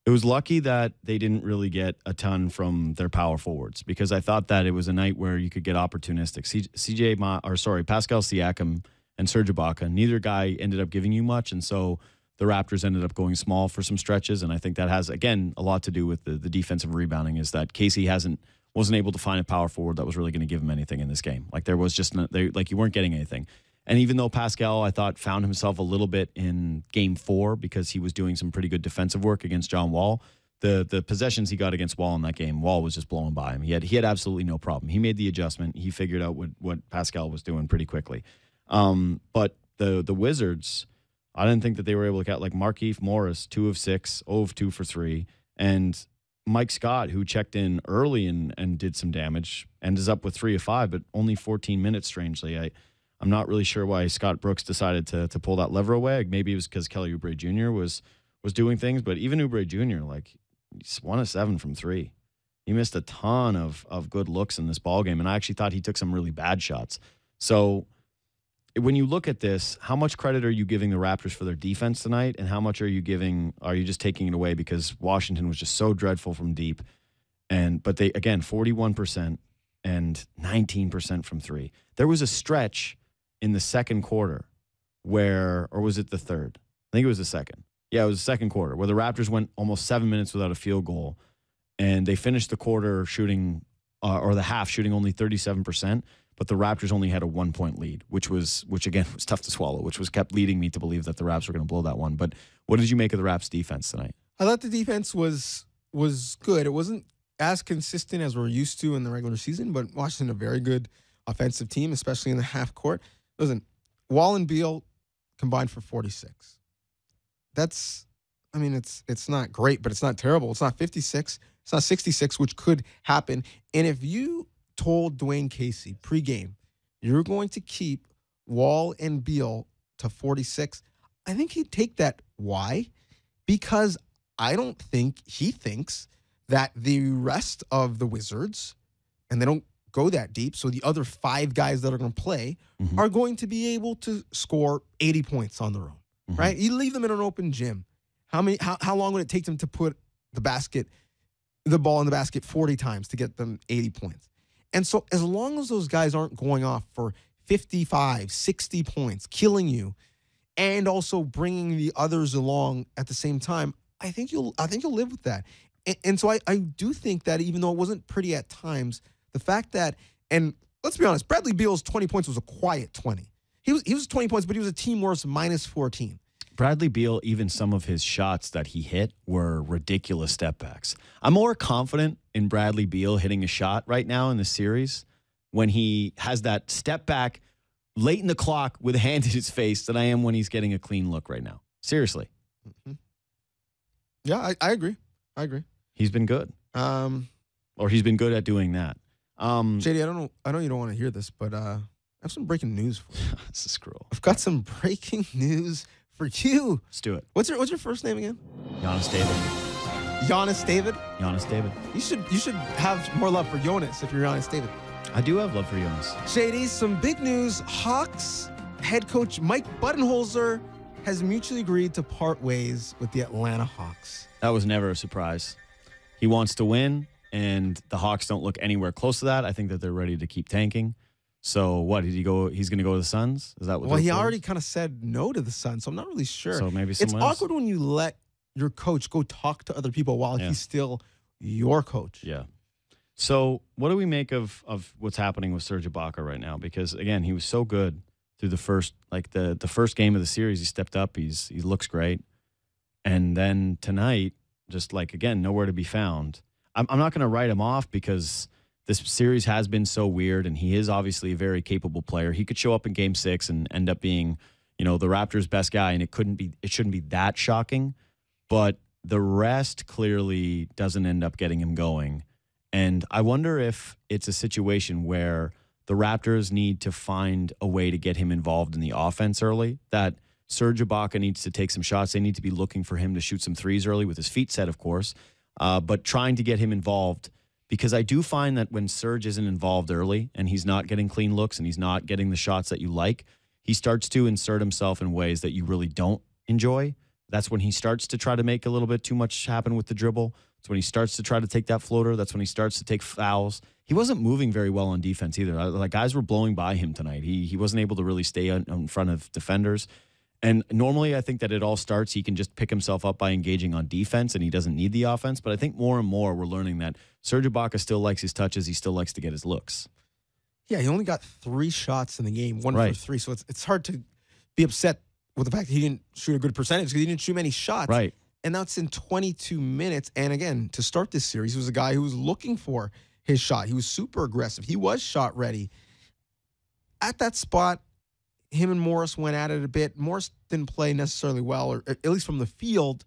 It was lucky that they didn't really get a ton from their power forwards because I thought that it was a night where you could get opportunistic. C- CJ, Ma, or sorry, Pascal Siakam and Serge Ibaka, neither guy ended up giving you much, and so the Raptors ended up going small for some stretches. And I think that has again a lot to do with the, the defensive rebounding. Is that Casey hasn't wasn't able to find a power forward that was really going to give him anything in this game. Like there was just no, they, like you weren't getting anything. And even though Pascal, I thought, found himself a little bit in game four because he was doing some pretty good defensive work against John Wall, the the possessions he got against Wall in that game, Wall was just blowing by him. He had he had absolutely no problem. He made the adjustment. He figured out what what Pascal was doing pretty quickly. Um, but the the Wizards, I didn't think that they were able to get like Markieff Morris, two of six, 0 of two for three, and Mike Scott, who checked in early and and did some damage, ends up with three of five, but only 14 minutes. Strangely, I. I'm not really sure why Scott Brooks decided to to pull that lever away. Maybe it was because Kelly Oubre Jr. was was doing things, but even Oubre Jr. like he's one of seven from three. He missed a ton of of good looks in this ball game, and I actually thought he took some really bad shots. So when you look at this, how much credit are you giving the Raptors for their defense tonight, and how much are you giving? Are you just taking it away because Washington was just so dreadful from deep? And but they again, forty one percent and nineteen percent from three. There was a stretch in the second quarter where, or was it the third? I think it was the second. Yeah, it was the second quarter where the Raptors went almost seven minutes without a field goal, and they finished the quarter shooting uh, or the half shooting only thirty seven percent. But the Raptors only had a one point lead, which was which again was tough to swallow, which was kept leading me to believe that the Raps were going to blow that one. But what did you make of the Raps defense tonight? I thought the defense was was good. It wasn't as consistent as we're used to in the regular season, but Washington a very good offensive team, especially in the half court. Listen, Wall and Beal combined for 46. That's I mean it's it's not great, but it's not terrible. It's not 56. It's not 66, which could happen. And if you told Dwane Casey pregame, you're going to keep Wall and Beal to 46, I think he'd take that. Why? Because I don't think he thinks that the rest of the Wizards, and they don't go that deep, so the other five guys that are going to play Mhm. are going to be able to score 80 points on their own, Mhm. right? You leave them in an open gym. How many? How, how long would it take them to put the basket, the ball in the basket 40 times to get them 80 points? And so, as long as those guys aren't going off for 55, 60 points, killing you, and also bringing the others along at the same time, I think you'll I think you'll live with that. And, and so I, I do think that even though it wasn't pretty at times, the fact that and let's be honest, Bradley Beal's 20 points was a quiet 20. He was he was 20 points, but he was a team worst minus 14. Bradley Beal, even some of his shots that he hit were ridiculous step backs. I'm more confident in Bradley Beal hitting a shot right now in the series when he has that step back late in the clock with a hand in his face than I am when he's getting a clean look right now. Seriously. Mm-hmm. Yeah, I, I agree. I agree. He's been good. Um, or he's been good at doing that. Um, JD, I don't know. I know you don't want to hear this, but uh, I have some breaking news for you. this is cruel. I've got some breaking news for you. Let's do it. What's your What's your first name again? Giannis David. Giannis David. Giannis David. You should You should have more love for Jonas if you're Giannis David. I do have love for Jonas. Shady, some big news. Hawks head coach Mike Budenholzer has mutually agreed to part ways with the Atlanta Hawks. That was never a surprise. He wants to win, and the Hawks don't look anywhere close to that. I think that they're ready to keep tanking. So what did he go? He's going to go to the Suns. Is that what? Well, he already kind of said no to the Suns, so I'm not really sure. So maybe it's else? awkward when you let your coach go talk to other people while Yeah. he's still your coach. Yeah. So what do we make of of what's happening with Serge Ibaka right now? Because again, he was so good through the first like the the first game of the series. He stepped up. He's he looks great, and then tonight, just like again, nowhere to be found. I'm I'm not going to write him off because this series has been so weird, and he is obviously a very capable player. He could show up in Game Six and end up being, you know, the Raptors' best guy, and it couldn't be it shouldn't be that shocking. But the rest clearly doesn't end up getting him going. And I wonder if it's a situation where the Raptors need to find a way to get him involved in the offense early. That Serge Ibaka needs to take some shots. They need to be looking for him to shoot some threes early with his feet set, of course, uh, but trying to get him involved because I do find that when Serge isn't involved early and he's not getting clean looks and he's not getting the shots that you like, he starts to insert himself in ways that you really don't enjoy. That's when he starts to try to make a little bit too much happen with the dribble. That's when he starts to try to take that floater. That's when he starts to take fouls. He wasn't moving very well on defense either. Like guys were blowing by him tonight. He he wasn't able to really stay in, in front of defenders. And normally, I think that it all starts. He can just pick himself up by engaging on defense, and he doesn't need the offense. But I think more and more we're learning that Serge Ibaka still likes his touches. He still likes to get his looks. Yeah, he only got three shots in the game, one Right. for three. So it's it's hard to be upset with the fact that he didn't shoot a good percentage because he didn't shoot many shots. Right. And that's in 22 minutes. And again, to start this series, he was a guy who was looking for his shot. He was super aggressive. He was shot ready. At that spot, him and Morris went at it a bit. Morris didn't play necessarily well, or at least from the field.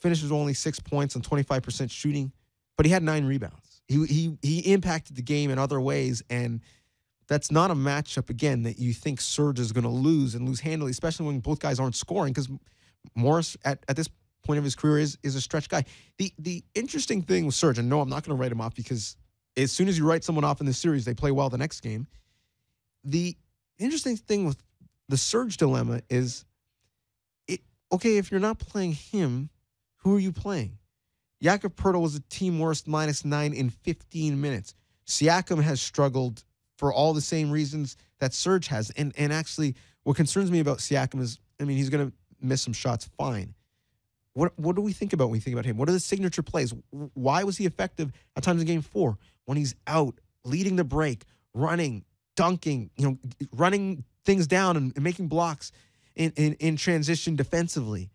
Finishes with only six points on 25% shooting, but he had nine rebounds. He he he impacted the game in other ways, and that's not a matchup again that you think Serge is going to lose and lose handily, especially when both guys aren't scoring because Morris at, at this point of his career is is a stretch guy. The the interesting thing with Serge, and no, I'm not going to write him off because as soon as you write someone off in this series, they play well the next game. The interesting thing with the Serge dilemma is it okay if you're not playing him, who are you playing? Jakob Poeltl was a team worst minus nine in 15 minutes. Siakam has struggled for all the same reasons that Serge has. And and actually, what concerns me about Siakam is, I mean, he's going to miss some shots, fine. What what do we think about when we think about him? What are the signature plays? Why was he effective at times in Game Four when he's out leading the break, running, dunking, you know, running things down and, and making blocks in, in in transition defensively?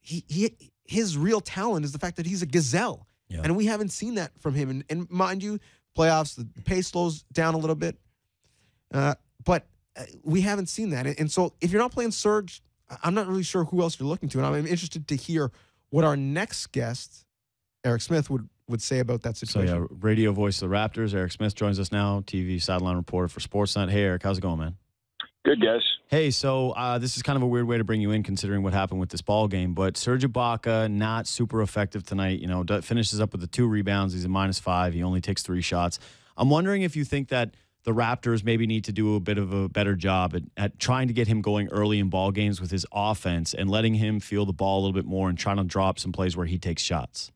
He he his real talent is the fact that he's a gazelle, Yeah. and we haven't seen that from him. And, and mind you, playoffs the pace slows down a little bit, uh, but uh, we haven't seen that. And, and so if you're not playing Serge, I'm not really sure who else you're looking to, and I'm interested to hear what our next guest, Eric Smith, would would say about that situation. So yeah, radio voice of the Raptors. Eric Smith joins us now, TV sideline reporter for Sportsnet. Hey Eric, how's it going, man? Good, guys. Hey, so uh, this is kind of a weird way to bring you in, considering what happened with this ball game. But Serge Ibaka not super effective tonight. You know, d- finishes up with the two rebounds. He's a minus five. He only takes three shots. I'm wondering if you think that the Raptors maybe need to do a bit of a better job at, at trying to get him going early in ball games with his offense and letting him feel the ball a little bit more and trying to drop some plays where he takes shots.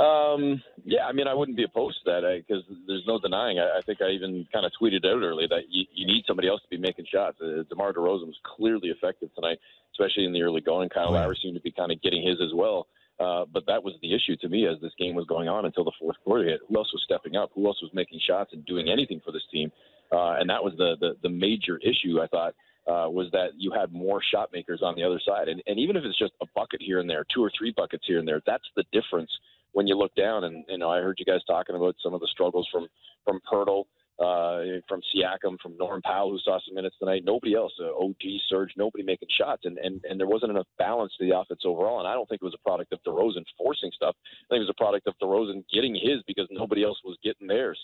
Um, yeah, I mean, I wouldn't be opposed to that because there's no denying. I, I think I even kind of tweeted out earlier that you, you need somebody else to be making shots. Uh, DeMar DeRozan was clearly effective tonight, especially in the early going. Kyle Oh. Lowry seemed to be kind of getting his as well. Uh, but that was the issue to me as this game was going on until the fourth quarter hit. Who else was stepping up? Who else was making shots and doing anything for this team? Uh, and that was the, the the major issue I thought uh, was that you had more shot makers on the other side. And, and even if it's just a bucket here and there, two or three buckets here and there, that's the difference when you look down. And you know, I heard you guys talking about some of the struggles from from Poeltl, uh, from Siakam, from Norm Powell, who saw some minutes tonight. Nobody else, uh, OG, Serge, nobody making shots, and, and and there wasn't enough balance to the offense overall. And I don't think it was a product of DeRozan forcing stuff. I think it was a product of DeRozan getting his because nobody else was getting theirs.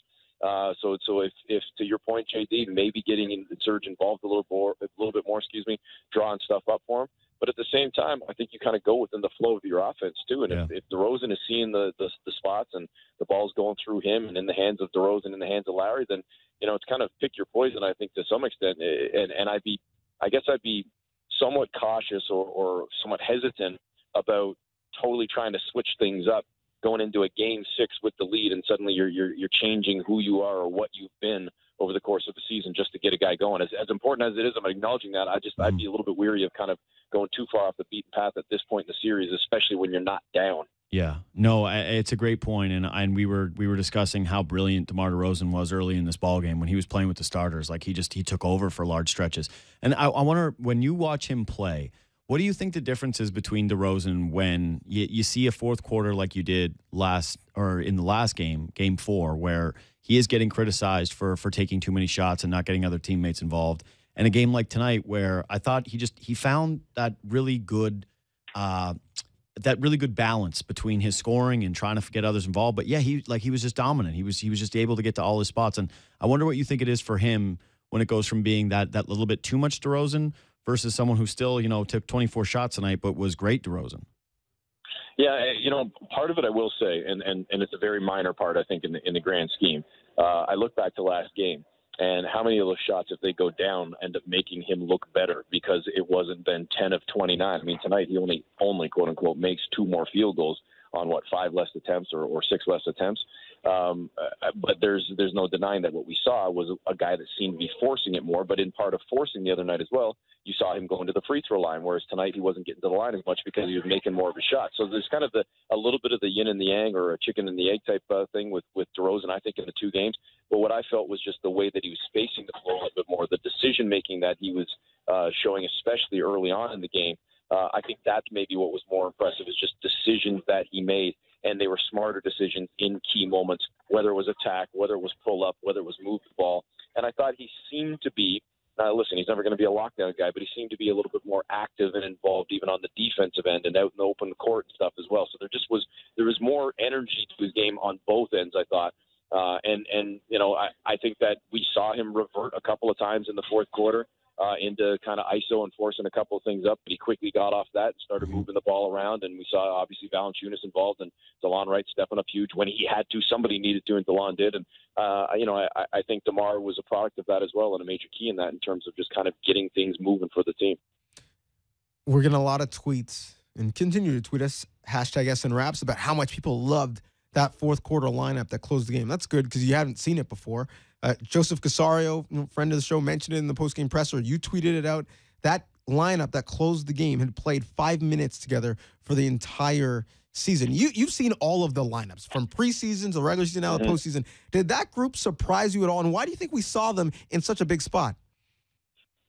Uh, so, so if, if to your point, JD, maybe getting in, Serge involved a little more, a little bit more, excuse me, drawing stuff up for him. But at the same time, I think you kind of go within the flow of your offense too. And yeah. if, if DeRozan is seeing the, the the spots and the ball's going through him and in the hands of DeRozan, in the hands of Lowry, then you know it's kind of pick your poison. I think to some extent, and and I'd be, I guess I'd be somewhat cautious or, or somewhat hesitant about totally trying to switch things up going into a game six with the lead, and suddenly you're you're you're changing who you are or what you've been over the course of the season just to get a guy going. As, as important as it is, I'm acknowledging that. I just mm-hmm. I'd be a little bit weary of kind of going too far off the beaten path at this point in the series, especially when you're not down. Yeah, no, it's a great point, and and we were we were discussing how brilliant DeMar DeRozan was early in this ball game when he was playing with the starters. Like he just he took over for large stretches, and I, I wonder when you watch him play what do you think the difference is between DeRozan when you, you see a fourth quarter like you did last or in the last game, game four, where he is getting criticized for for taking too many shots and not getting other teammates involved, and a game like tonight where I thought he just he found that really good. Uh, that really good balance between his scoring and trying to get others involved. But yeah, he like he was just dominant. He was he was just able to get to all his spots. And I wonder what you think it is for him when it goes from being that that little bit too much DeRozan versus someone who still, you know, took 24 shots tonight but was great DeRozan? Yeah, eh, you know, part of it I will say, and, and, and it's a very minor part, I think, in the, in the grand scheme. Uh, I look back to last game, and how many of those shots, if they go down, end up making him look better because it wasn't then 10 of 29. I mean, tonight he only, only quote unquote, makes two more field goals on what five less attempts or, or six less attempts. Um, uh, but there's there's no denying that what we saw was a guy that seemed to be forcing it more. But in part of forcing the other night as well, you saw him going to the free throw line, whereas tonight he wasn't getting to the line as much because he was making more of a shot. So there's kind of the, a little bit of the yin and the yang or a chicken and the egg type uh, thing with with DeRozan, I think, in the two games. But what I felt was just the way that he was spacing the floor a little bit more, the decision making that he was uh, showing, especially early on in the game. Uh, I think that's maybe what was more impressive is just decisions that he made, and they were smarter decisions in key moments, whether it was attack, whether it was pull up, whether it was move the ball. And I thought he seemed to be. Now, listen, he's never going to be a lockdown guy, but he seemed to be a little bit more active and involved, even on the defensive end and out in the open court and stuff as well. So there just was there was more energy to his game on both ends. I thought, uh, and and you know I, I think that we saw him revert a couple of times in the fourth quarter uh, into kind of ISO and forcing a couple of things up. But he quickly got off that and started mm-hmm. moving the ball around. And we saw obviously Valanciunas involved and Delon Wright stepping up huge when he had to. Somebody needed to, and Delon did. And uh, you know, I, I think Demar was a product of that as well, and a major key in that in terms of just kind of getting things moving for the team. We're getting a lot of tweets and continue to tweet us hashtag SN Raps about how much people loved that fourth quarter lineup that closed the game. That's good because you haven't seen it before. Uh, Joseph Casario, friend of the show, mentioned it in the postgame presser. You tweeted it out. That lineup that closed the game had played five minutes together for the entire season. You you've seen all of the lineups from preseason to regular season now mm-hmm. to postseason. Did that group surprise you at all? And why do you think we saw them in such a big spot?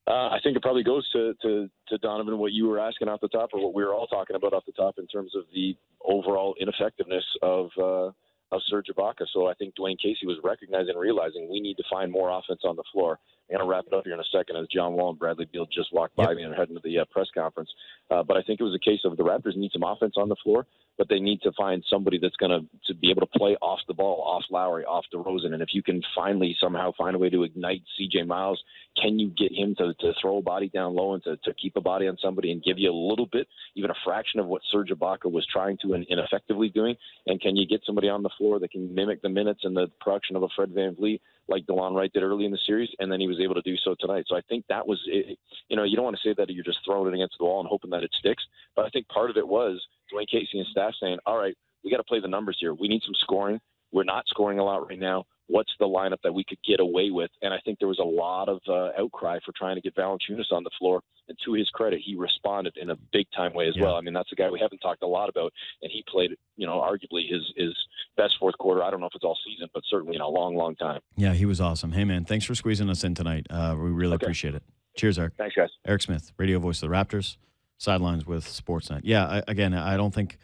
Uh, I think it probably goes to, to, to Donnovan what you were asking off the top, or what we were all talking about off the top in terms of the overall ineffectiveness of uh, of Serge Ibaka. So I think Dwane Casey was recognizing and realizing we need to find more offense on the floor. I'm going to wrap it up here in a second as John Wall and Bradley Beal just walked by yep. me and are heading to the uh, press conference. Uh, but I think it was a case of the Raptors need some offense on the floor, but they need to find somebody that's going to to be able to play off the ball, off Lowry, off DeRozan. And if you can finally somehow find a way to ignite C.J. Miles, can you get him to, to throw a body down low and to, to keep a body on somebody and give you a little bit, even a fraction of what Serge Ibaka was trying to and ineffectively doing? And can you get somebody on the floor that can mimic the minutes and the production of a Fred VanVleet? like Delon Wright did early in the series, and then he was able to do so tonight. So I think that was, it. you know, you don't want to say that you're just throwing it against the wall and hoping that it sticks, but I think part of it was Dwane Casey and staff saying, all right, we got to play the numbers here. We need some scoring. We're not scoring a lot right now what's the lineup that we could get away with? And I think there was a lot of uh, outcry for trying to get Valanciunas on the floor. And to his credit, he responded in a big time way as yeah. well. I mean, that's a guy we haven't talked a lot about, and he played, you know, arguably his his best fourth quarter. I don't know if it's all season, but certainly in a long, long time. Yeah, he was awesome. Hey, man, thanks for squeezing us in tonight. Uh, we really okay. appreciate it. Cheers, Eric. Thanks, guys. Eric Smith, radio voice of the Raptors, sidelines with Sportsnet. Yeah, I, again, I don't think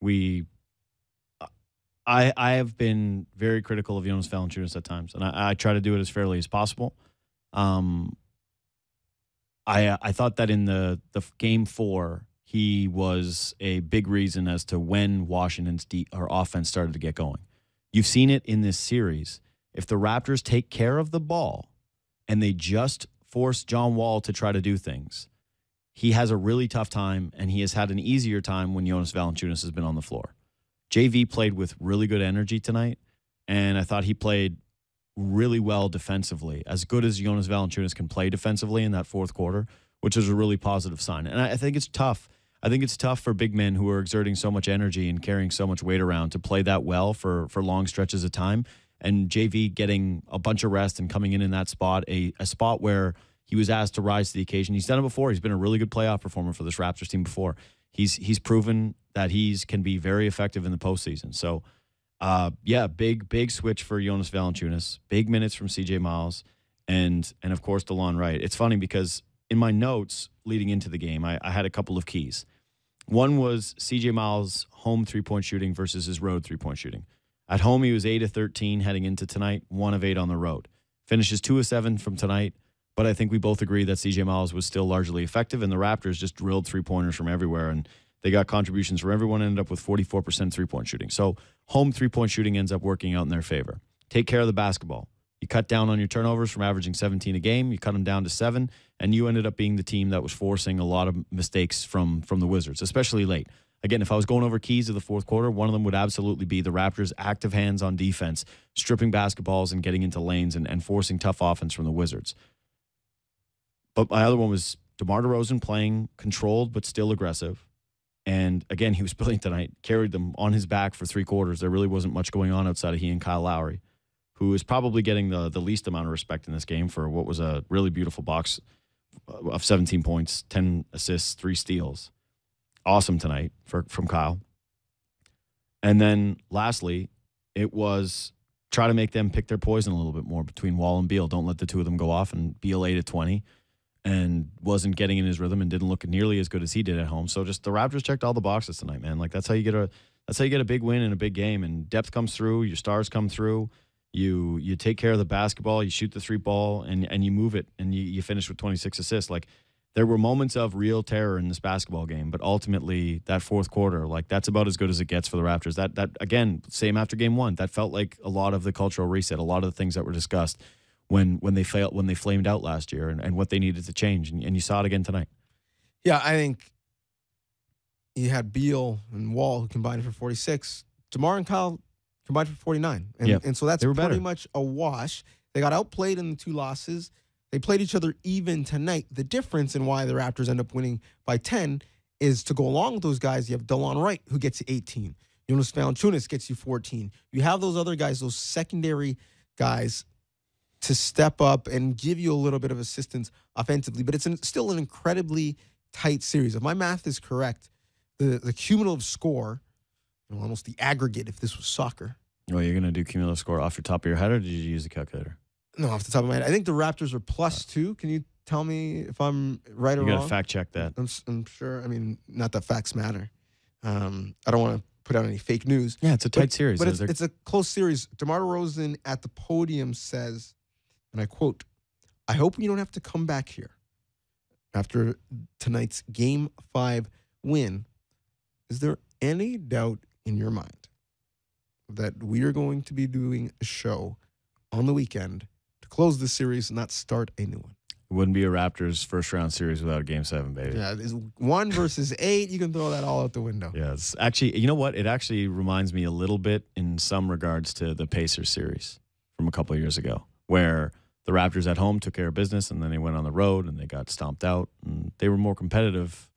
we. I I have been very critical of Jonas Valanciunas at times, and I, I try to do it as fairly as possible. Um, I I thought that in the the game four, he was a big reason as to when Washington's deep, or offense started to get going. You've seen it in this series. If the Raptors take care of the ball and they just force John Wall to try to do things, he has a really tough time, and he has had an easier time when Jonas Valanciunas has been on the floor. JV played with really good energy tonight, and I thought he played really well defensively, as good as Jonas Valanciunas can play defensively in that fourth quarter, which is a really positive sign. And I think it's tough. I think it's tough for big men who are exerting so much energy and carrying so much weight around to play that well for for long stretches of time. And JV getting a bunch of rest and coming in in that spot, a, a spot where he was asked to rise to the occasion. He's done it before. He's been a really good playoff performer for this Raptors team before. He's he's proven that he's can be very effective in the postseason. So, uh, yeah, big big switch for Jonas Valanciunas. Big minutes from C.J. Miles, and and of course Delon Wright. It's funny because in my notes leading into the game, I, I had a couple of keys. One was C.J. Miles' home three point shooting versus his road three point shooting. At home, he was eight of thirteen heading into tonight, one of eight on the road. Finishes two of seven from tonight but I think we both agree that CJ Miles was still largely effective, and the Raptors just drilled three pointers from everywhere, and they got contributions from everyone. Ended up with 44% three point shooting. So home three point shooting ends up working out in their favor. Take care of the basketball. You cut down on your turnovers from averaging 17 a game. You cut them down to seven, and you ended up being the team that was forcing a lot of mistakes from from the Wizards, especially late. Again, if I was going over keys of the fourth quarter, one of them would absolutely be the Raptors' active hands on defense, stripping basketballs and getting into lanes and, and forcing tough offense from the Wizards. But my other one was DeMar DeRozan playing controlled but still aggressive. And again, he was brilliant tonight. Carried them on his back for three quarters. There really wasn't much going on outside of he and Kyle Lowry, who is probably getting the the least amount of respect in this game for what was a really beautiful box uh, of 17 points, 10 assists, three steals. Awesome tonight for from Kyle. And then lastly, it was try to make them pick their poison a little bit more between Wall and Beal. Don't let the two of them go off and Beal 8 at 20 and wasn't getting in his rhythm and didn't look nearly as good as he did at home. So just the Raptors checked all the boxes tonight, man. Like that's how you get a that's how you get a big win in a big game and depth comes through, your stars come through. You you take care of the basketball, you shoot the three ball and and you move it and you, you finish with 26 assists. Like there were moments of real terror in this basketball game, but ultimately that fourth quarter, like that's about as good as it gets for the Raptors. That that again, same after game 1. That felt like a lot of the cultural reset, a lot of the things that were discussed when when they failed when they flamed out last year and, and what they needed to change. And, and you saw it again tonight. Yeah i think you had beal and wall who combined for 46 demar and kyle combined for 49 and, yep. and so that's pretty better. much a wash. They got outplayed in the two losses. They played each other even tonight. The difference in why the raptors end up winning by 10 is to go along with those guys you have delon wright who gets you 18 jonas valanciunas gets you 14 you have those other guys those secondary guys to step up and give you a little bit of assistance offensively. But it's an, still an incredibly tight series. If my math is correct, the, the cumulative score, almost the aggregate, if this was soccer. Oh, you're going to do cumulative score off your top of your head, or did you use a calculator? No, off the top of my head. I think the Raptors are plus two. Can you tell me if I'm right you or wrong? You got to fact check that. I'm, I'm, sure. I mean, not that facts matter. Um, I don't want to put out any fake news. Yeah, it's a tight but, series. But it's, it's, a close series. DeMar DeRozan at the podium says and I quote, I hope you don't have to come back here after tonight's game five win. Is there any doubt in your mind that we are going to be doing a show on the weekend to close the series and not start a new one? It wouldn't be a Raptors first round series without a game seven, baby. Yeah, it's one versus eight. You can throw that all out the window. Yeah, it's actually, you know what? It actually reminds me a little bit in some regards to the Pacers series from a couple years ago where the Raptors at home took care of business and then they went on the road and they got stomped out. And they were more competitive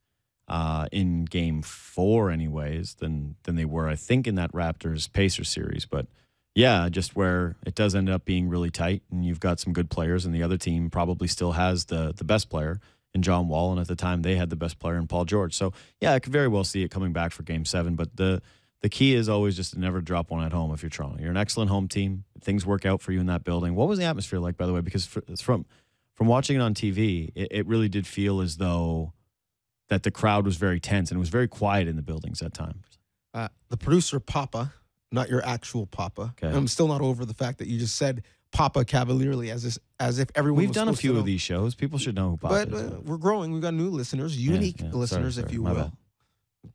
uh, in game four, anyways, than, than they were, I think, in that Raptors Pacers series. But yeah, just where it does end up being really tight and you've got some good players, and the other team probably still has the, the best player in John Wall. And at the time, they had the best player in Paul George. So yeah, I could very well see it coming back for game seven. But the, the key is always just to never drop one at home if you're Toronto. You're an excellent home team. Things work out for you in that building. What was the atmosphere like, by the way? Because from from watching it on TV, it, it really did feel as though that the crowd was very tense and it was very quiet in the buildings at times. Uh, the producer, Papa, not your actual Papa. Okay. I'm still not over the fact that you just said Papa cavalierly as if, as if everyone We've done a few of these shows. People should know who Papa But is. uh, we're growing. We've got new listeners, unique yeah. Sorry, listeners, if sorry. you My will, bad.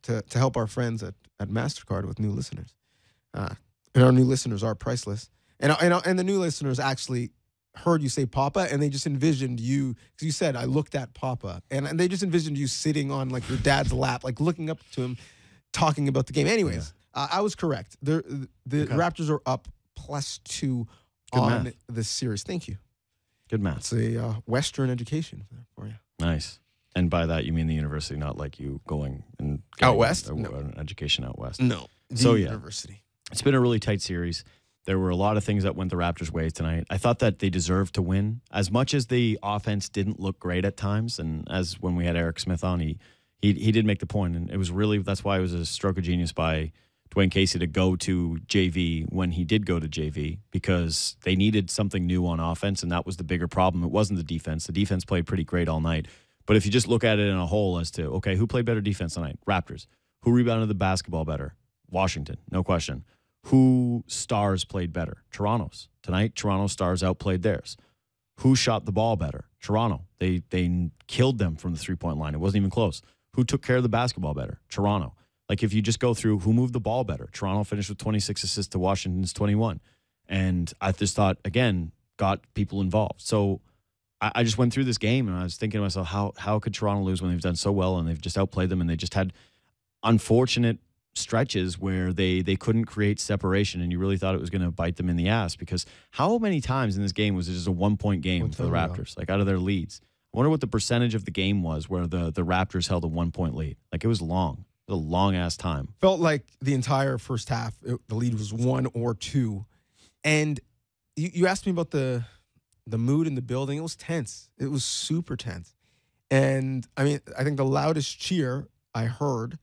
To, to help our friends at, at MasterCard with new listeners. Uh, and our new listeners are priceless. And, and, and the new listeners actually heard you say Papa and they just envisioned you, because you said, I looked at Papa. And, and they just envisioned you sitting on like your dad's lap, like looking up to him, talking about the game. Anyways, uh, I was correct. The, the Okay. Raptors are up plus two Good on math. this series. Thank you. Good math. It's a uh, Western education for you. Nice. And by that, you mean the university, not like you going and Out west? a- No. an education out west. No. The So, yeah. university. It's been a really tight series. There were a lot of things that went the Raptors' way tonight. I thought that they deserved to win. As much as the offense didn't look great at times, and as when we had Eric Smith on, he he, he did make the point, and it was really that's why it was a stroke of genius by Dwane Casey to go to JV when he did go to JV because they needed something new on offense, and that was the bigger problem. It wasn't the defense. The defense played pretty great all night, but if you just look at it in a whole as to okay, who played better defense tonight? Raptors. Who rebounded the basketball better? Washington, no question. Who stars played better? Toronto's. Tonight, Toronto stars outplayed theirs. Who shot the ball better? Toronto. They they killed them from the three point line. It wasn't even close. Who took care of the basketball better? Toronto. Like if you just go through who moved the ball better, Toronto finished with 26 assists to Washington's 21. And I just thought again got people involved. So I, I just went through this game and I was thinking to myself, how how could Toronto lose when they've done so well and they've just outplayed them and they just had unfortunate stretches where they they couldn't create separation and you really thought it was going to bite them in the ass because how many times in this game was it just a one point game One for the. Raptors like out of their leads I wonder what the percentage of the game was where the the Raptors held a one point lead like it was long it was a long ass time Felt like the entire first half, it, the lead was one or two. And you, you asked me about the the mood in the building. It was tense. It was super tense. And I mean, I think the loudest cheer I heard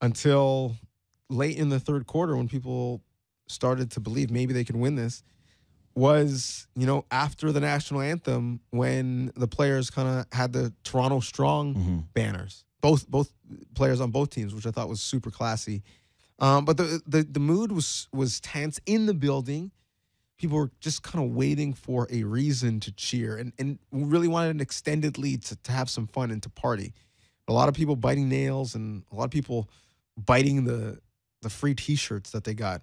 until late in the third quarter when people started to believe maybe they could win this was, you know, after the national anthem when the players kind of had the Toronto strong mm-hmm. banners. Both both players on both teams, which I thought was super classy. Um, but the, the the mood was was tense in the building. People were just kind of waiting for a reason to cheer and, and really wanted an extended lead to, to have some fun and to party. A lot of people biting nails and a lot of people biting the the free T-shirts that they got,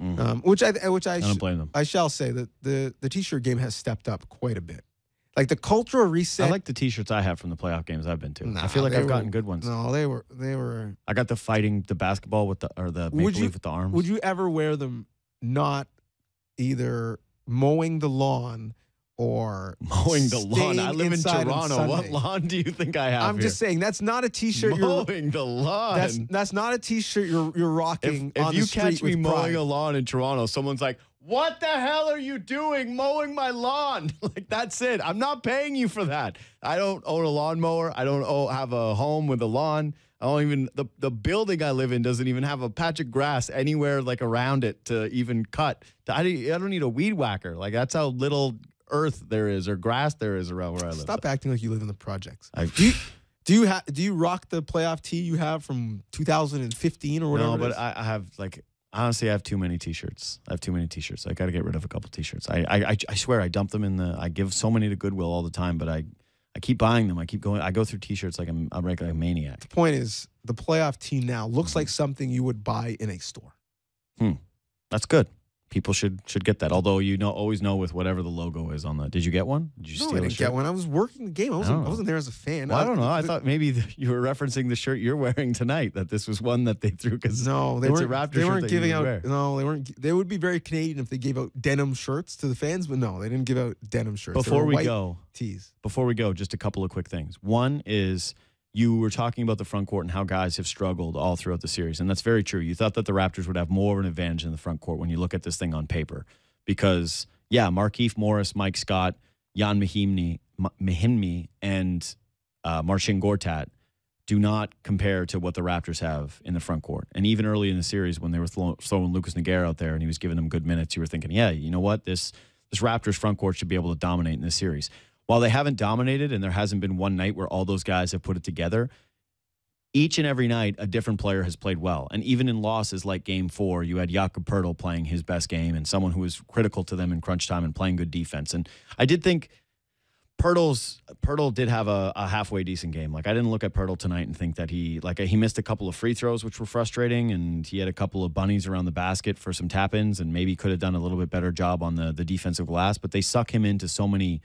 Mhm. um, which I which I I don't blame them I shall say that the the T-shirt game has stepped up quite a bit. Like the cultural reset. I like the t-shirts I have from the playoff games I've been to Nah, I feel like I've were- gotten good ones No, they were they were I got the fighting the basketball with the or the maple Would you- leaf with the arms Would you ever wear them not either mowing the lawn or mowing the lawn I live in Toronto what lawn do you think I have I'm here? just saying that's not a t-shirt you're mowing the lawn that's that's not a t-shirt you're you're rocking if on you the catch me mowing a lawn in Toronto, someone's like, "What the hell are you doing mowing my lawn?" like that's it. I'm not paying you for that. I don't own a lawnmower. I don't own, have a home with a lawn. I don't even the the building I live in doesn't even have a patch of grass anywhere like around it to even cut. I don't, I don't need a weed whacker. Like that's how little earth there is or grass there is around where I live. Stop acting like you live in the projects. I, Do you do you have do you rock the playoff tee you have from 2015 or whatever? No, but? I, I have like honestly, I have too many T-shirts. I have too many T-shirts. I got to get rid of a couple T-shirts. I I I swear I dump them in the. I give so many to Goodwill all the time, but I I keep buying them. I keep going. I go through T-shirts like I'm I'm like a maniac. the point is the playoff team now looks like something you would buy in a store. Hmm. That's good. People should should get that. Although you know always know with whatever the logo is on the. Did you get one? Did you no, steal I didn't get one. I was working the game. I wasn't. I, oh. wasn't there as a fan. Well, I don't know. I the- thought maybe the, you were referencing the shirt you're wearing tonight. That this was one that they threw because No, they it's a weren't. Raptor they weren't giving out. wear. No, they weren't. They would be very Canadian if they gave out denim shirts to the fans, but no, they didn't give out denim shirts. Before we go, tees. before we go, just a couple of quick things. One is you were talking about the front court and how guys have struggled all throughout the series, and that's very true. You thought that the Raptors would have more of an advantage in the front court when you look at this thing on paper, because yeah, Markieff Morris, Mike Scott, Ian Mahinmi, Mahinmi, and uh, Marcin Gortat do not compare to what the Raptors have in the front court. And even early in the series, when they were throw- throwing Lucas Nogueira out there and he was giving them good minutes, you were thinking, yeah, you know what, this this Raptors front court should be able to dominate in this series. While they haven't dominated and there hasn't been one night where all those guys have put it together, each and every night a different player has played well. And even in losses like game four, you had Jakob Poeltl playing his best game and someone who was critical to them in crunch time and playing good defense. And I did think Poeltl's Poeltl did have a, a, halfway decent game. Like I didn't look at Poeltl tonight and think that he like he missed a couple of free throws which were frustrating, and he had a couple of bunnies around the basket for some tap ins, and maybe could have done a little bit better job on the the defensive glass. But they suck him into so many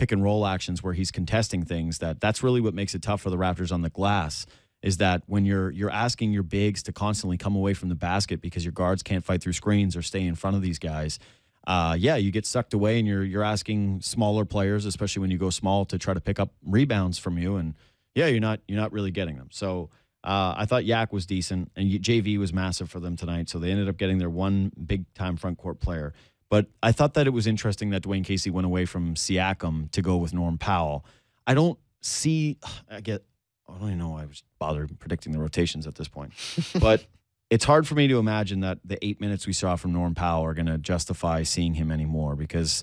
pick and roll actions where he's contesting things that that's really what makes it tough for the Raptors on the glass. Is that when you're you're asking your bigs to constantly come away from the basket because your guards can't fight through screens or stay in front of these guys uh, yeah, you get sucked away and you're you're asking smaller players, especially when you go small, to try to pick up rebounds from you, and yeah, you're not you're not really getting them. So uh, I thought Yak was decent, and JV was massive for them tonight. So they ended up getting their one big time front court player. But I thought that it was interesting that Dwane Casey went away from Siakam to go with Norm Powell. I don't see. I get. I don't even know. I was bothered predicting the rotations at this point, but it's hard for me to imagine that the eight minutes we saw from Norm Powell are going to justify seeing him anymore because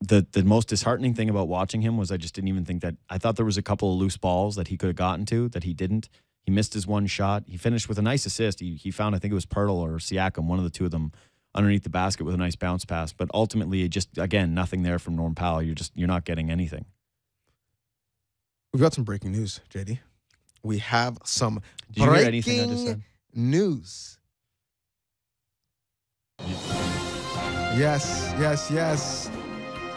the the most disheartening thing about watching him was I just didn't even think that I thought there was a couple of loose balls that he could have gotten to that he didn't. He missed his one shot. He finished with a nice assist. He he found I think it was Poeltl or Siakam, one of the two of them underneath the basket with a nice bounce pass. But ultimately, it just again nothing there from Norm Powell. You're just you're not getting anything. We've got some breaking news, JD. We have some Did you hear anything I just said? news. Yes, yes, yes.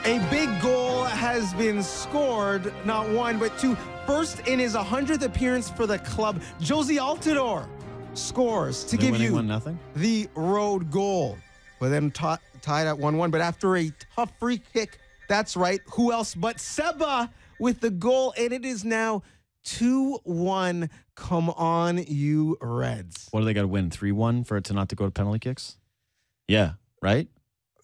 A big goal has been scored, not one, but two. First in his 100th appearance for the club, Jozy Altidore scores to They're give you one nothing. the road goal. With then t- tied at 1 1, but after a tough free kick, that's right. Who else but Seba with the goal? And it is now 2 1. Come on, you Reds. What do they got to win? 3 1 for it to not to go to penalty kicks? Yeah, right?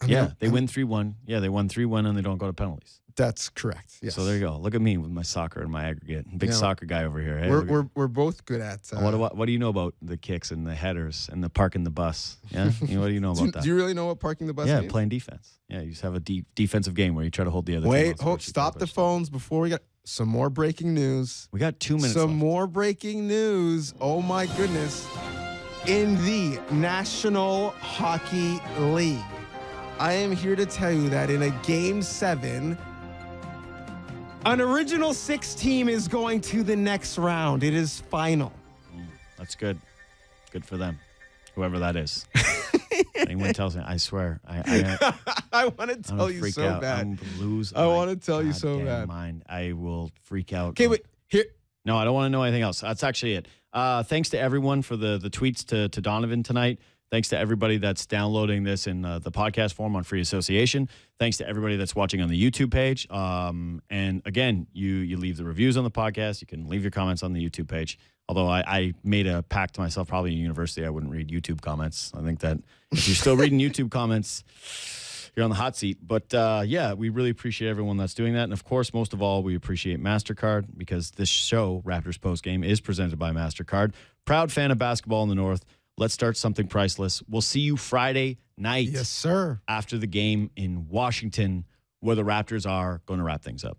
I mean, yeah, they win 3 1. Yeah, they won 3 1 and they don't go to penalties. That's correct. Yes. So there you go. Look at me with my soccer and my aggregate. Big soccer guy over here. Hey, We're, we're, we're both good at. Uh, what, do- what, what do you know about the kicks and the headers and the parking the bus? Yeah? You know, what do you know do, about that? do you really know what parking the bus yeah, means? playing defense. Yeah, you just have a deep defensive game where you try to hold the other Wait, hold, stop the phones before we get some more breaking news. We got two minutes Some left. more breaking news. Oh my goodness. In the National Hockey League, I am here to tell you that in a game seven, an original six team is going to the next round. It is final. That's good. Good for them. Whoever that is. Anyone tells me, I swear, I, I, I want to tell you so out. bad. I'm lose. I wanna tell you so bad. Mind. I will freak out. Okay, wait. Here, No, I don't want to know anything else. That's actually it. Uh, thanks to everyone for the the tweets to to Donnovan tonight. Thanks to everybody that's downloading this in uh, the podcast form on Free Association. Thanks to everybody that's watching on the YouTube page. Um, and again, you you leave the reviews on the podcast. You can leave your comments on the YouTube page. Although I, I made a pact to myself, probably in university, I wouldn't read YouTube comments. I think that if you're still reading YouTube comments, you're on the hot seat. But uh, yeah, we really appreciate everyone that's doing that. And of course, most of all, we appreciate MasterCard because this show, Raptors Post Game, is presented by MasterCard. Proud fan of basketball in the North. Let's start something priceless. We'll see you Friday night yes, sir. after the game in Washington, where the Raptors are going to wrap things up.